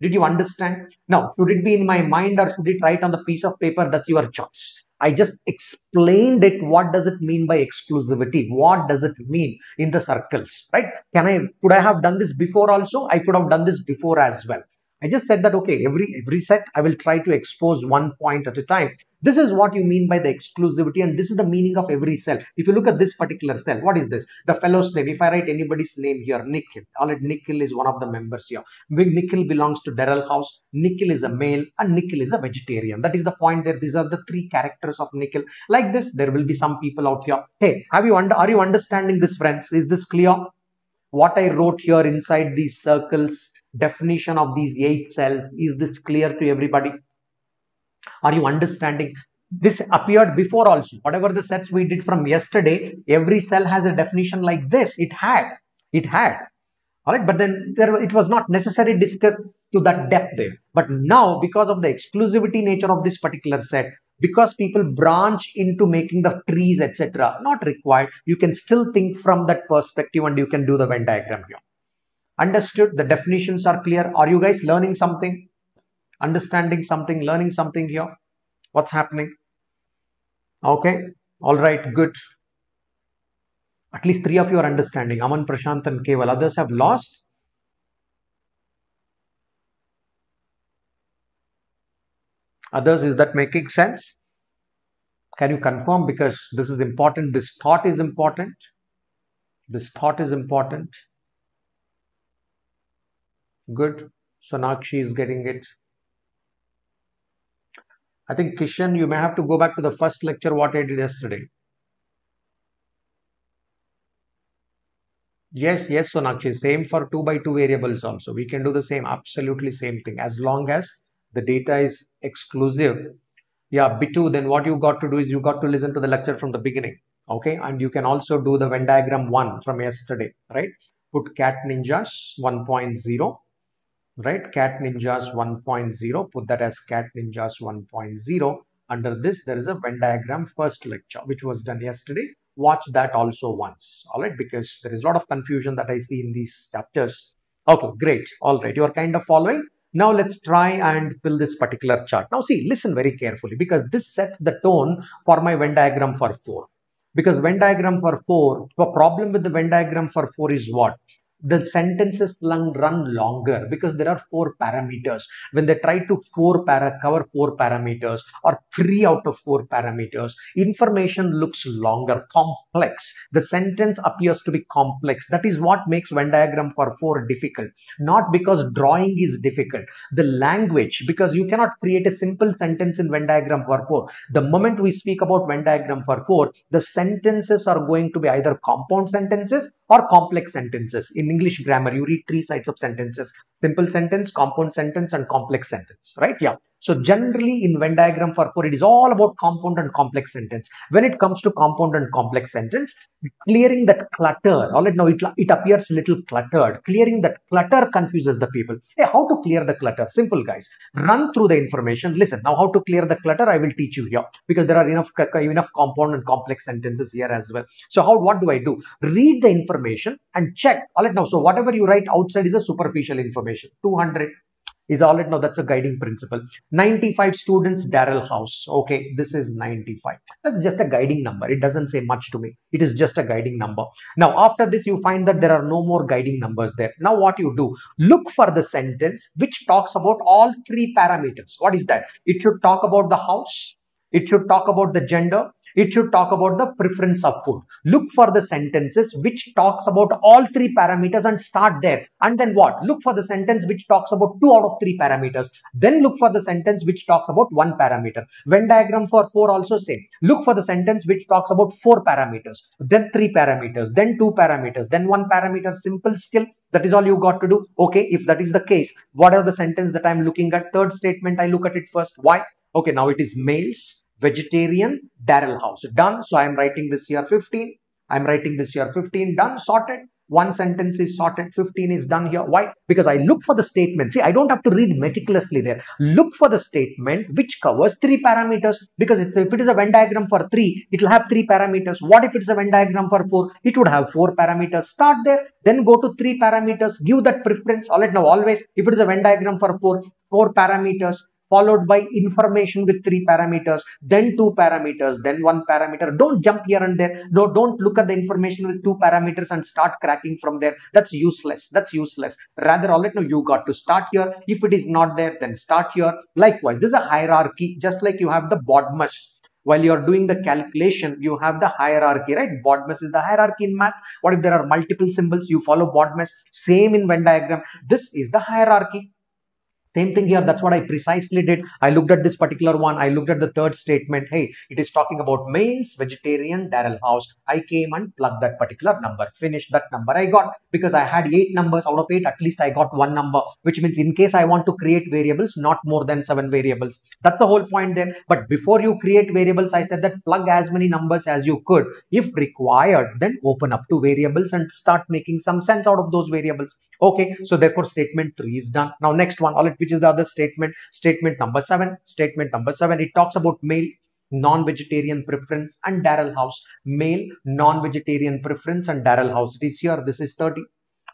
Did you understand? Now, should it be in my mind or should it write on the piece of paper? That's your choice. I just explained it. What does it mean by exclusivity? What does it mean in the circles, right? Can I, could I have done this before also? I could have done this before as well. I just said that, okay, every, every set I will try to expose one point at a time. This is what you mean by the exclusivity and this is the meaning of every cell. If you look at this particular cell, what is this? The fellow's name. If I write anybody's name here, Nikhil. All right, Nikhil is one of the members here. Big Nikhil belongs to Darrell House. Nikhil is a male and Nikhil is a vegetarian. That is the point there. These are the three characters of Nikhil. Like this, there will be some people out here. Hey, have you under, are you understanding this, friends? Is this clear? What I wrote here inside these circles, definition of these eight cells, is this clear to everybody? Are you understanding? This appeared before also. Whatever the sets we did from yesterday, every cell has a definition like this. It had. It had. All right, but then there it was not necessary discussed to that depth there. But now, because of the exclusivity nature of this particular set, because people branch into making the trees, etc., not required, you can still think from that perspective and you can do the Venn diagram here. Understood? The definitions are clear. Are you guys learning something? understanding something, learning something here. What's happening? Okay, all right, good. At least three of you are understanding. Aman, Prashant, and Keval. Others have lost. Others, is that making sense? Can you confirm? Because this is important. This thought is important. This thought is important. Good. Sonakshi is getting it. I think Kishan, you may have to go back to the first lecture what I did yesterday. Yes, yes, Sonakshi, same for 2 by 2 variables also. We can do the same, absolutely same thing. As long as the data is exclusive. Yeah, B2, then what you got to do is you got to listen to the lecture from the beginning. Okay, and you can also do the Venn diagram 1 from yesterday, right? Put cat ninjas 1.0 right? Cat ninjas 1.0 put that as cat ninjas 1.0 under this there is a venn diagram first lecture which was done yesterday. Watch that also once all right? Because there is a lot of confusion that i see in these chapters. Okay great. All right you are kind of following. Now let's try and fill this particular chart. Now see listen very carefully because this sets the tone for my venn diagram for 4 because venn diagram for 4 the problem with the venn diagram for 4 is what the sentences run longer because there are four parameters. When they try to four para cover four parameters or three out of four parameters, information looks longer, complex. The sentence appears to be complex. That is what makes Venn diagram for four difficult. Not because drawing is difficult. The language, because you cannot create a simple sentence in Venn diagram for four. The moment we speak about Venn diagram for four, the sentences are going to be either compound sentences or complex sentences. In English grammar, you read three sides of sentences, simple sentence, compound sentence, and complex sentence, right? Yeah. So generally in Venn diagram for 4, it is all about compound and complex sentence. When it comes to compound and complex sentence, clearing that clutter, all right, now it, it appears little cluttered. Clearing that clutter confuses the people. Hey, how to clear the clutter? Simple guys. Run through the information. Listen, now how to clear the clutter, I will teach you here because there are enough, enough compound and complex sentences here as well. So how, what do I do? Read the information and check. All right, now, so whatever you write outside is a superficial information. 200 is all right now that's a guiding principle. 95 students daryl house. Okay this is 95 that's just a guiding number. It doesn't say much to me. It is just a guiding number. Now after this you find that there are no more guiding numbers there. Now what you do? Look for the sentence which talks about all three parameters. What is that? It should talk about the house. It should talk about the gender it should talk about the preference of food. Look for the sentences which talks about all three parameters and start there. And then what? Look for the sentence which talks about two out of three parameters. Then look for the sentence which talks about one parameter. Venn diagram for four also same. Look for the sentence which talks about four parameters, then three parameters, then two parameters, then one parameter. Simple skill. That is all you got to do. Okay, if that is the case, what are the sentence that I'm looking at? Third statement, I look at it first. Why? Okay, now it is males vegetarian Darrell house. Done. So i am writing this here 15 i'm writing this here 15 done. Sorted. One sentence is sorted. 15 is done here. Why? Because i look for the statement. See i don't have to read meticulously there. Look for the statement which covers three parameters. Because if it is a venn diagram for three it will have three parameters. What if it's a venn diagram for four? It would have four parameters. Start there. Then go to three parameters. Give that preference. All right. Now always if it is a venn diagram for four four parameters followed by information with three parameters, then two parameters, then one parameter. Don't jump here and there. No, don't look at the information with two parameters and start cracking from there. That's useless. That's useless. Rather, all right, now you got to start here. If it is not there, then start here. Likewise, this is a hierarchy, just like you have the BODMAS while you are doing the calculation you have the hierarchy right BODMAS is the hierarchy in math what if there are multiple symbols you follow BODMAS same in Venn diagram this is the hierarchy same thing here. That's what I precisely did. I looked at this particular one. I looked at the third statement. Hey, it is talking about males, vegetarian, Darrell House. I came and plugged that particular number. Finished that number I got because I had eight numbers out of eight. At least I got one number, which means in case I want to create variables, not more than seven variables. That's the whole point there. But before you create variables, I said that plug as many numbers as you could. If required, then open up to variables and start making some sense out of those variables. Okay. So therefore statement three is done. Now next one, all it which is the other statement statement number seven statement number seven. It talks about male non-vegetarian preference and Darrell house. Male non-vegetarian preference and Darrell house. It is here. This is 30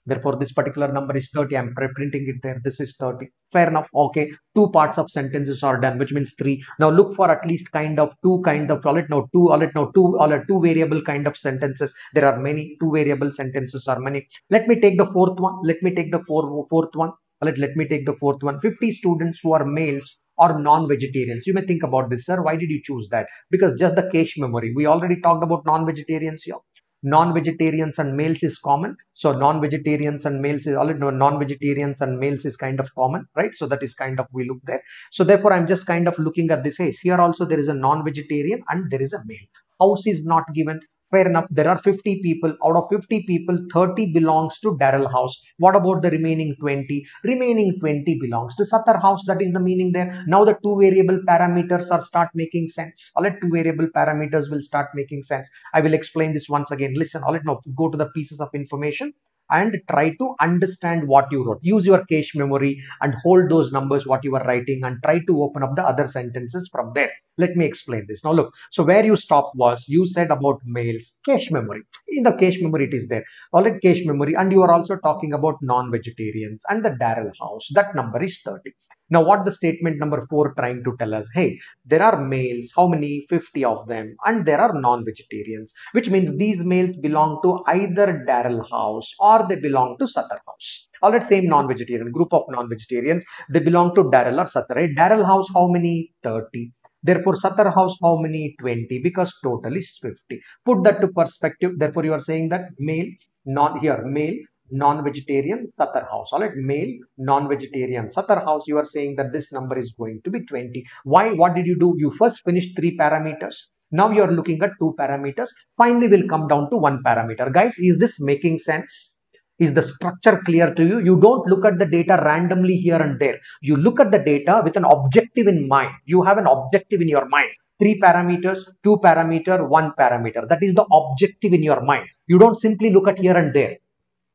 therefore this particular number is 30 i'm printing it there. This is 30 fair enough. Okay. Two parts of sentences are done which means three. Now look for at least kind of two kind of call it now two call it now two all two variable kind of sentences. There are many two variable sentences are many. Let me take the fourth one. Let me take the four, fourth one let, let me take the fourth one. 50 students who are males or non-vegetarians. You may think about this sir. Why did you choose that? Because just the cache memory. We already talked about non-vegetarians here. Non-vegetarians and males is common. So non-vegetarians and males is already non-vegetarians and males is kind of common right? So that is kind of we look there. So therefore i'm just kind of looking at this. Case here also there is a non-vegetarian and there is a male. House is not given fair enough there are 50 people out of 50 people 30 belongs to Darrell house. What about the remaining 20 remaining 20 belongs to Sattar house. That is the meaning there. Now the two variable parameters are start making sense. All right two variable parameters will start making sense. I will explain this once again. Listen all right now go to the pieces of information and try to understand what you wrote. Use your cache memory and hold those numbers what you are writing and try to open up the other sentences from there. Let me explain this. Now look, so where you stopped was you said about males, cache memory. In the cache memory it is there. All right, cache memory and you are also talking about non-vegetarians and the Darrell house. That number is 30. Now, what the statement number four trying to tell us? Hey, there are males, how many? 50 of them, and there are non-vegetarians, which means these males belong to either Darrell house or they belong to Sattar house. All that same non-vegetarian group of non-vegetarians, they belong to Darrell or Sattar. Right? Darrell house, how many? 30. Therefore, Sattar house, how many? 20 because total is 50. Put that to perspective. Therefore, you are saying that male, non here, male non-vegetarian Sattar house. All right, male non-vegetarian Sattar house. You are saying that this number is going to be 20. Why? What did you do? You first finished three parameters. Now you are looking at two parameters. Finally, we'll come down to one parameter. Guys, is this making sense? Is the structure clear to you? You don't look at the data randomly here and there. You look at the data with an objective in mind. You have an objective in your mind three parameters, two parameter, one parameter. That is the objective in your mind. You don't simply look at here and there.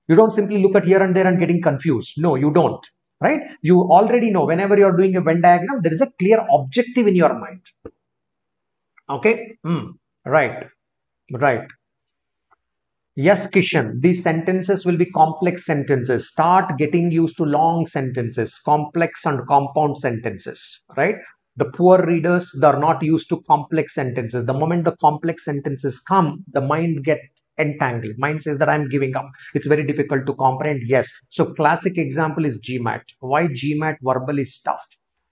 You don't simply look at here and there and getting confused. No, you don't. Right? You already know whenever you're doing a Venn diagram, there is a clear objective in your mind. Okay? Mm. Right. Right. Yes, Kishan, these sentences will be complex sentences. Start getting used to long sentences, complex and compound sentences, right? The poor readers, they're not used to complex sentences. The moment the complex sentences come, the mind get entangled. Mind says that I'm giving up. It's very difficult to comprehend. Yes. So classic example is GMAT. Why GMAT verbal is tough?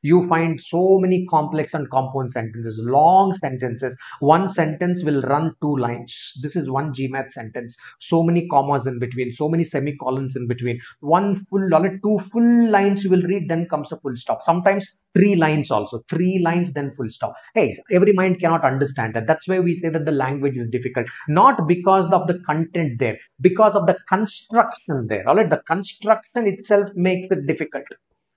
You find so many complex and compound sentences, long sentences. One sentence will run two lines. This is one GMAT sentence. So many commas in between, so many semicolons in between. One full, two full lines you will read, then comes a full stop. Sometimes three lines also, three lines, then full stop. Hey, every mind cannot understand that. That's why we say that the language is difficult. Not because of the content there, because of the construction there. All right, the construction itself makes it difficult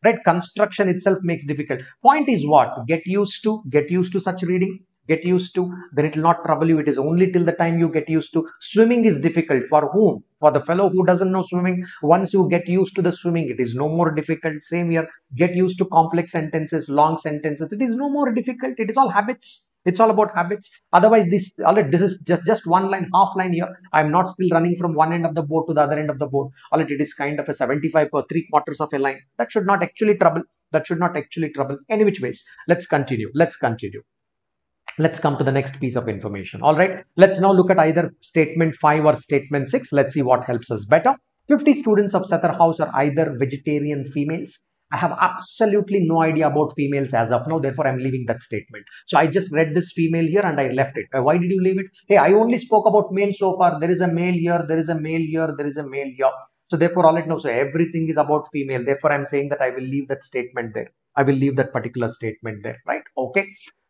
right? Construction itself makes difficult. Point is what? Get used to get used to such reading get used to then it will not trouble you. It is only till the time you get used to. Swimming is difficult. For whom? For the fellow who doesn't know swimming. Once you get used to the swimming it is no more difficult. Same here. Get used to complex sentences long sentences. It is no more difficult. It is all habits. It's all about habits. Otherwise this all right, this is just just one line half line here. I'm not still running from one end of the board to the other end of the board all it is kind of a 75 or three quarters of a line. That should not actually trouble. That should not actually trouble. Any which ways. Let's continue. Let's continue let's come to the next piece of information all right let's now look at either statement 5 or statement 6 let's see what helps us better 50 students of Satar House are either vegetarian females I have absolutely no idea about females as of now. Therefore, I'm leaving that statement. So I just read this female here and I left it. Uh, why did you leave it? Hey, I only spoke about male so far. There is a male here. There is a male here. There is a male here. So therefore, all it knows. So everything is about female. Therefore, I'm saying that I will leave that statement there. I will leave that particular statement there. Right? Okay.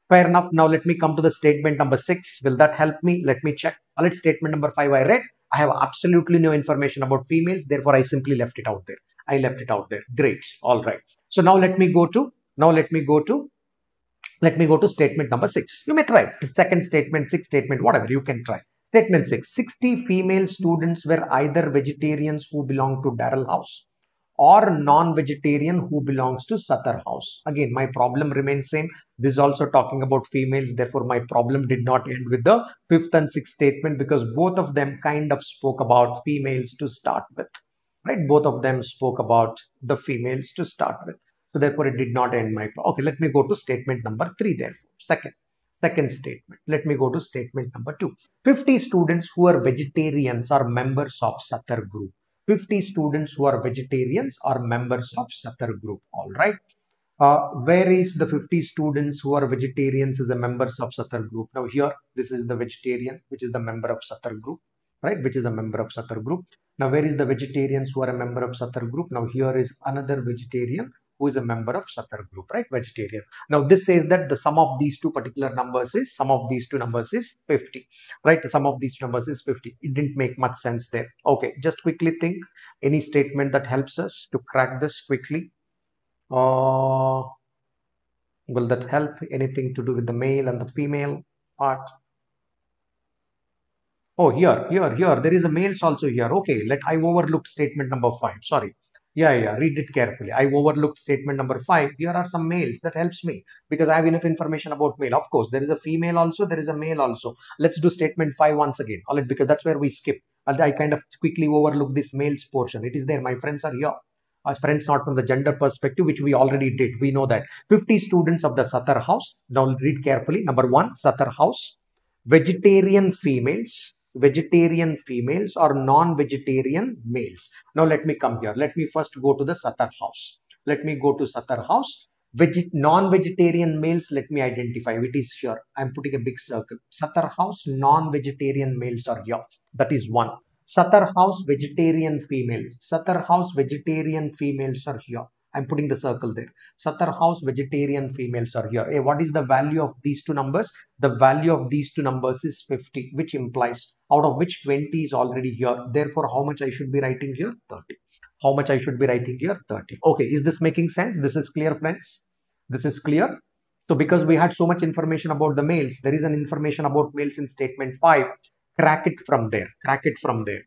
Fair enough. Now let me come to the statement number six. Will that help me? Let me check. Let statement number five I read. I have absolutely no information about females. Therefore, I simply left it out there. I left it out there. Great. All right. So now let me go to, now let me go to, let me go to statement number six. You may try second statement, sixth statement, whatever you can try. Statement six, 60 female students were either vegetarians who belonged to Darrell House or non-vegetarian who belongs to Satar house. Again, my problem remains same. This is also talking about females. Therefore, my problem did not end with the fifth and sixth statement because both of them kind of spoke about females to start with. Right? Both of them spoke about the females to start with. So therefore, it did not end my problem. Okay, let me go to statement number three therefore. Second. Second statement. Let me go to statement number two. 50 students who are vegetarians are members of Satar group 50 students who are vegetarians are members of Satar group. All right. Uh, where is the 50 students who are vegetarians as a members of Satar group? Now here, this is the vegetarian, which is the member of Satar group, right? Which is a member of Satar group. Now, where is the vegetarians who are a member of Satar group? Now here is another vegetarian who is a member of Satar group, right? Vegetarian. Now this says that the sum of these two particular numbers is, sum of these two numbers is 50, right? The sum of these numbers is 50. It didn't make much sense there. Okay, just quickly think any statement that helps us to crack this quickly. Uh, will that help? Anything to do with the male and the female part? Oh, here, here, here, there is a males also here. Okay, let I overlooked statement number five. Sorry. Yeah, yeah, read it carefully. I overlooked statement number five. Here are some males. That helps me because I have enough information about male. Of course, there is a female also, there is a male also. Let's do statement five once again. All right, because that's where we skip. I kind of quickly overlook this males portion. It is there. My friends are here. Our friends not from the gender perspective, which we already did. We know that. 50 students of the Satar house. Now read carefully. Number one, Satar house. Vegetarian females vegetarian females or non-vegetarian males. Now let me come here. Let me first go to the Satar house. Let me go to Satar house. non-vegetarian males, let me identify. It is here. I'm putting a big circle. Satar house, non-vegetarian males are here. That is one. Satar house, vegetarian females. Satar house, vegetarian females are here. I'm putting the circle there. Satar house vegetarian females are here. Hey, what is the value of these two numbers? The value of these two numbers is 50, which implies out of which 20 is already here. Therefore, how much I should be writing here? 30. How much I should be writing here? 30. Okay, is this making sense? This is clear, friends? This is clear? So because we had so much information about the males, there is an information about males in statement 5. Crack it from there. Crack it from there.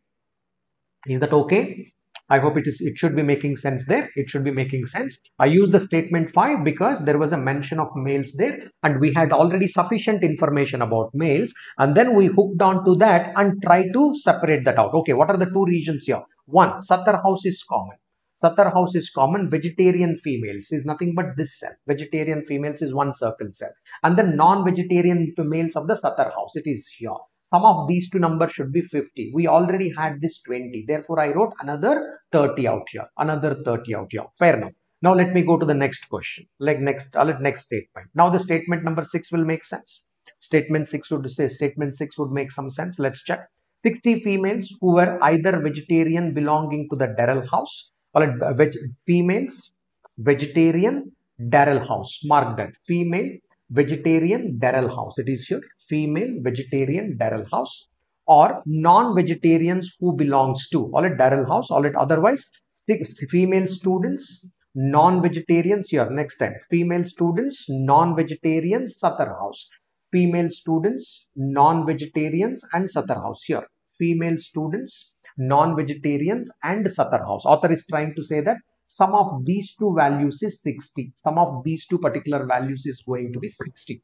Is that okay? I hope it is it should be making sense there. It should be making sense. I use the statement 5 because there was a mention of males there and we had already sufficient information about males and then we hooked on to that and try to separate that out. Okay, what are the two regions here? One, Satar house is common. Satar house is common. Vegetarian females is nothing but this cell. Vegetarian females is one circle cell. And the non-vegetarian males of the Satar house, it is here sum of these two numbers should be 50. We already had this 20. Therefore, I wrote another 30 out here. Another 30 out here. Fair enough. Now let me go to the next question. Like next, uh, next statement. Now the statement number six will make sense. Statement six would say statement six would make some sense. Let's check. 60 females who were either vegetarian belonging to the Darrell house or uh, veg females vegetarian Darrell house. Mark that female vegetarian Darrell house. It is here female vegetarian Darrell house or non-vegetarians who belongs to all it Darrell house, all it otherwise female students, non-vegetarians here next time female students, non-vegetarians Satar house, female students, non-vegetarians and Satar house here, female students, non-vegetarians and Satar house. Author is trying to say that sum of these two values is 60 sum of these two particular values is going to be 60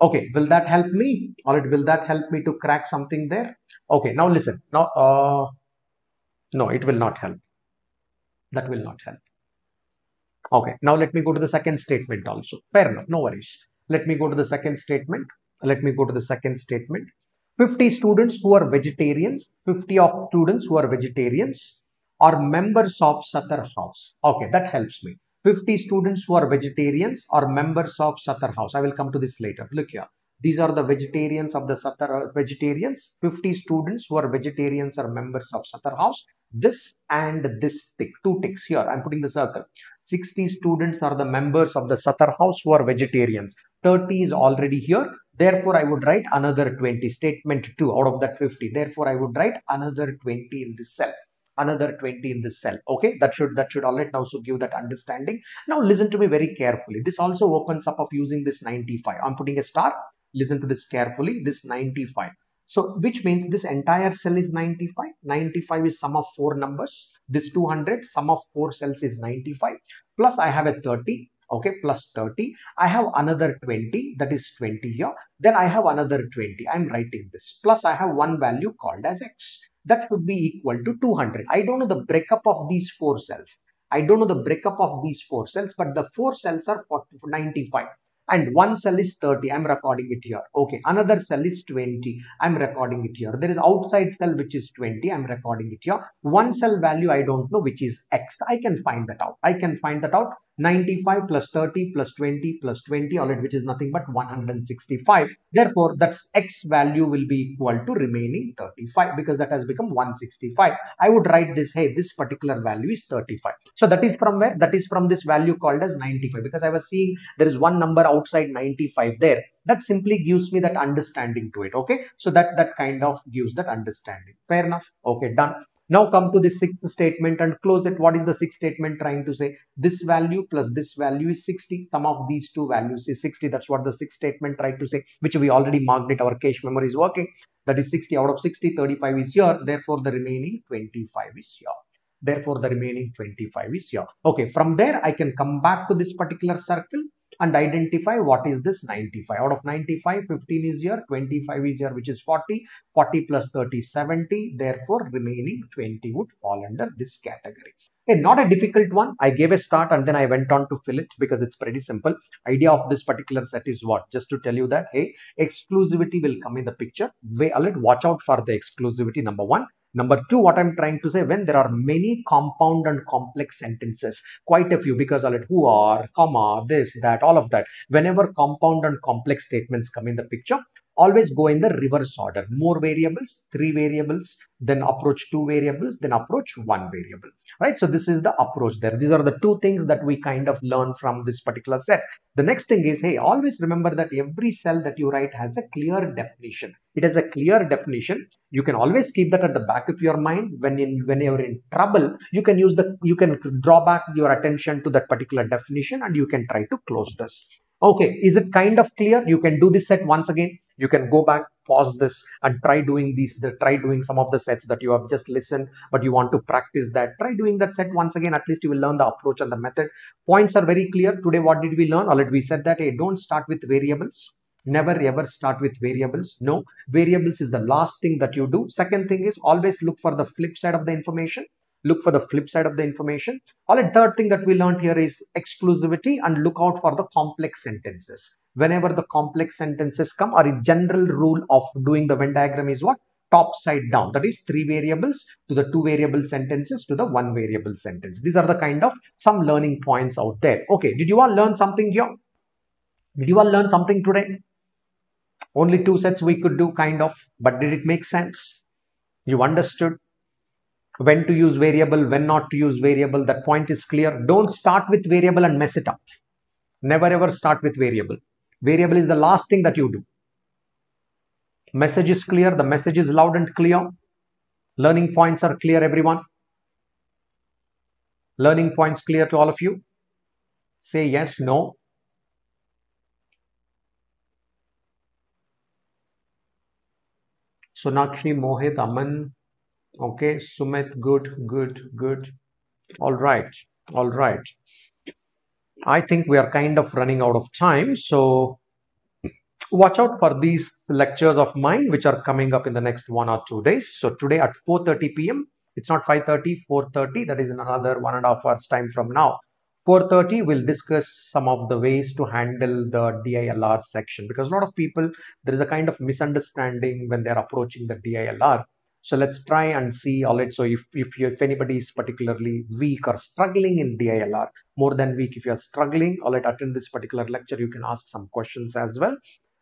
okay will that help me? Or it will that help me to crack something there? Okay now listen. Now uh no it will not help. That will not help. Okay now let me go to the second statement also. Fair enough no worries. Let me go to the second statement. Let me go to the second statement. 50 students who are vegetarians 50 of students who are vegetarians are members of Satar House. Okay, that helps me. 50 students who are vegetarians are members of Satar House. I will come to this later. Look here. These are the vegetarians of the Satar uh, vegetarians. 50 students who are vegetarians are members of Satar House. This and this tick, two ticks here. I'm putting the circle. 60 students are the members of the Satar House who are vegetarians. 30 is already here. Therefore, I would write another 20. Statement 2 out of that 50. Therefore, I would write another 20 in this cell another 20 in this cell. Okay? That should that should already also give that understanding. Now listen to me very carefully. This also opens up of using this 95 i'm putting a star. Listen to this carefully. This 95 so which means this entire cell is 95 95 is sum of four numbers. This 200 sum of four cells is 95 plus i have a 30 okay? Plus 30 i have another 20 that is 20 here. Then i have another 20 i'm writing this. Plus i have one value called as x that would be equal to 200 i don't know the breakup of these four cells. I don't know the breakup of these four cells but the four cells are 40, 95 and one cell is 30 i'm recording it here. Okay. Another cell is 20 i'm recording it here. There is outside cell which is 20 i'm recording it here. One cell value i don't know which is x. I can find that out. I can find that out 95 plus 30 plus 20 plus 20 all right which is nothing but 165 therefore that's x value will be equal to remaining 35 because that has become 165 i would write this hey this particular value is 35 so that is from where? That is from this value called as 95 because i was seeing there is one number outside 95 there. That simply gives me that understanding to it okay? So that that kind of gives that understanding. Fair enough? Okay done now come to the sixth statement and close it. What is the sixth statement trying to say? This value plus this value is 60. Sum of these two values is 60. That's what the sixth statement tried to say, which we already marked it. Our cache memory is working. That is 60 out of 60. 35 is here. Therefore, the remaining 25 is here. Therefore, the remaining 25 is here. Okay, from there, I can come back to this particular circle and identify what is this 95 out of 95 15 is here 25 is here which is 40 40 plus 30 70 therefore remaining 20 would fall under this category okay not a difficult one. I gave a start and then i went on to fill it because it's pretty simple. Idea of this particular set is what? Just to tell you that hey exclusivity will come in the picture. Alert watch out for the exclusivity number one. Number two, what I'm trying to say, when there are many compound and complex sentences, quite a few, because of it, who are, comma, this, that, all of that, whenever compound and complex statements come in the picture, always go in the reverse order. More variables, three variables, then approach two variables, then approach one variable, right? So this is the approach there. These are the two things that we kind of learn from this particular set. The next thing is, hey, always remember that every cell that you write has a clear definition. It has a clear definition. You can always keep that at the back of your mind. When in when you're in trouble, you can use the you can draw back your attention to that particular definition and you can try to close this. Okay, is it kind of clear? You can do this set once again you can go back pause this and try doing these the, try doing some of the sets that you have just listened but you want to practice that. Try doing that set once again. At least you will learn the approach and the method. Points are very clear. Today what did we learn? Already we said that hey don't start with variables. Never ever start with variables. No. Variables is the last thing that you do. Second thing is always look for the flip side of the information look for the flip side of the information. All third thing that we learned here is exclusivity and look out for the complex sentences. Whenever the complex sentences come or a general rule of doing the venn diagram is what? Top side down. That is three variables to the two variable sentences to the one variable sentence. These are the kind of some learning points out there. Okay did you all learn something here? Did you all learn something today? Only two sets we could do kind of but did it make sense? You understood when to use variable when not to use variable that point is clear. Don't start with variable and mess it up. Never ever start with variable. Variable is the last thing that you do. Message is clear the message is loud and clear. Learning points are clear everyone. Learning points clear to all of you. Say yes no. Sonakshi, Mohit, Aman, okay, Sumit, good, good, good. All right, all right. I think we are kind of running out of time, so watch out for these lectures of mine which are coming up in the next one or two days. So today at 4:30 p.m. It's not 5:30, 4:30. That is in another one and a half hours time from now. 4.30 we'll discuss some of the ways to handle the DILR section because a lot of people there is a kind of misunderstanding when they're approaching the DILR so let's try and see all right so if, if, you, if anybody is particularly weak or struggling in DILR more than weak if you're struggling all right attend this particular lecture you can ask some questions as well.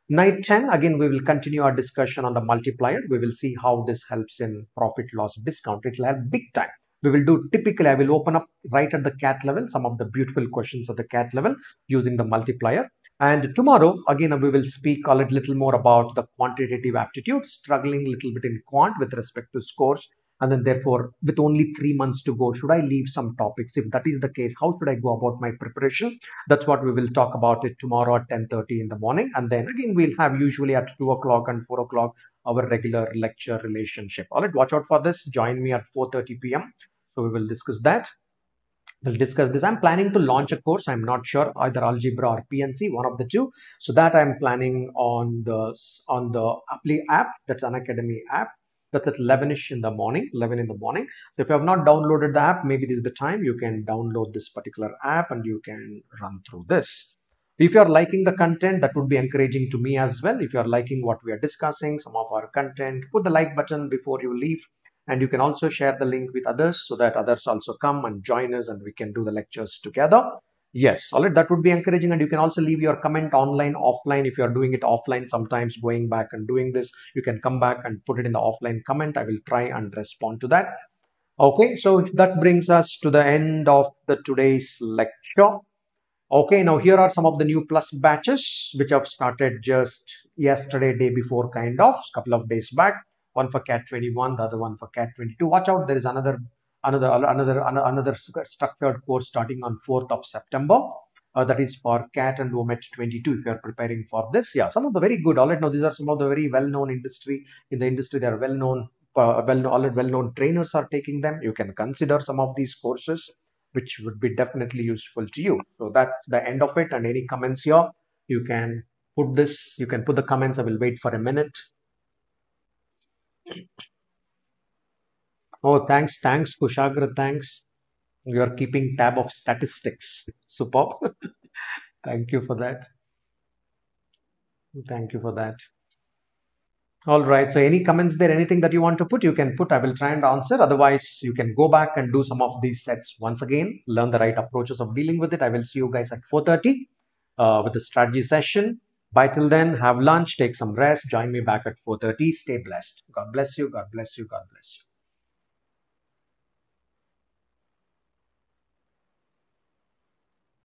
Night 10 again we will continue our discussion on the multiplier. We will see how this helps in profit loss discount. It will help big time. We will do typically, I will open up right at the cat level, some of the beautiful questions at the cat level using the multiplier. And tomorrow, again, we will speak a little more about the quantitative aptitude, struggling a little bit in quant with respect to scores. And then therefore, with only three months to go, should I leave some topics? If that is the case, how should I go about my preparation? That's what we will talk about it tomorrow at 10.30 in the morning. And then again, we'll have usually at 2 o'clock and 4 o'clock our regular lecture relationship. All right, watch out for this. Join me at 4.30 p.m. So we will discuss that. We'll discuss this. I'm planning to launch a course. I'm not sure either algebra or PNC, one of the two. So that I'm planning on the on the Apply app. That's Unacademy app. That's at 11ish in the morning, 11 in the morning. So if you have not downloaded the app, maybe this is the time you can download this particular app and you can run through this. If you are liking the content, that would be encouraging to me as well. If you are liking what we are discussing, some of our content, put the like button before you leave and you can also share the link with others so that others also come and join us and we can do the lectures together. Yes all right that would be encouraging. And you can also leave your comment online offline. If you are doing it offline sometimes going back and doing this you can come back and put it in the offline comment. I will try and respond to that. Okay so that brings us to the end of the today's lecture. Okay now here are some of the new plus batches which have started just yesterday day before kind of couple of days back one for cat 21 the other one for cat 22 watch out there is another another another another structured course starting on 4th of september. Uh, that is for cat and omet 22 if you are preparing for this. Yeah some of the very good. All right now these are some of the very well known industry. In the industry they are well known uh, well all well known trainers are taking them. You can consider some of these courses which would be definitely useful to you. So that's the end of it. And any comments here? You can put this you can put the comments. I will wait for a minute Oh, thanks, thanks, Kushagra, thanks. You are keeping tab of statistics. Superb. [laughs] Thank you for that. Thank you for that. All right. So any comments there, anything that you want to put, you can put. I will try and answer. Otherwise, you can go back and do some of these sets once again. Learn the right approaches of dealing with it. I will see you guys at 4.30 uh, with the strategy session. Bye till then. Have lunch. Take some rest. Join me back at 4.30. Stay blessed. God bless you. God bless you. God bless you.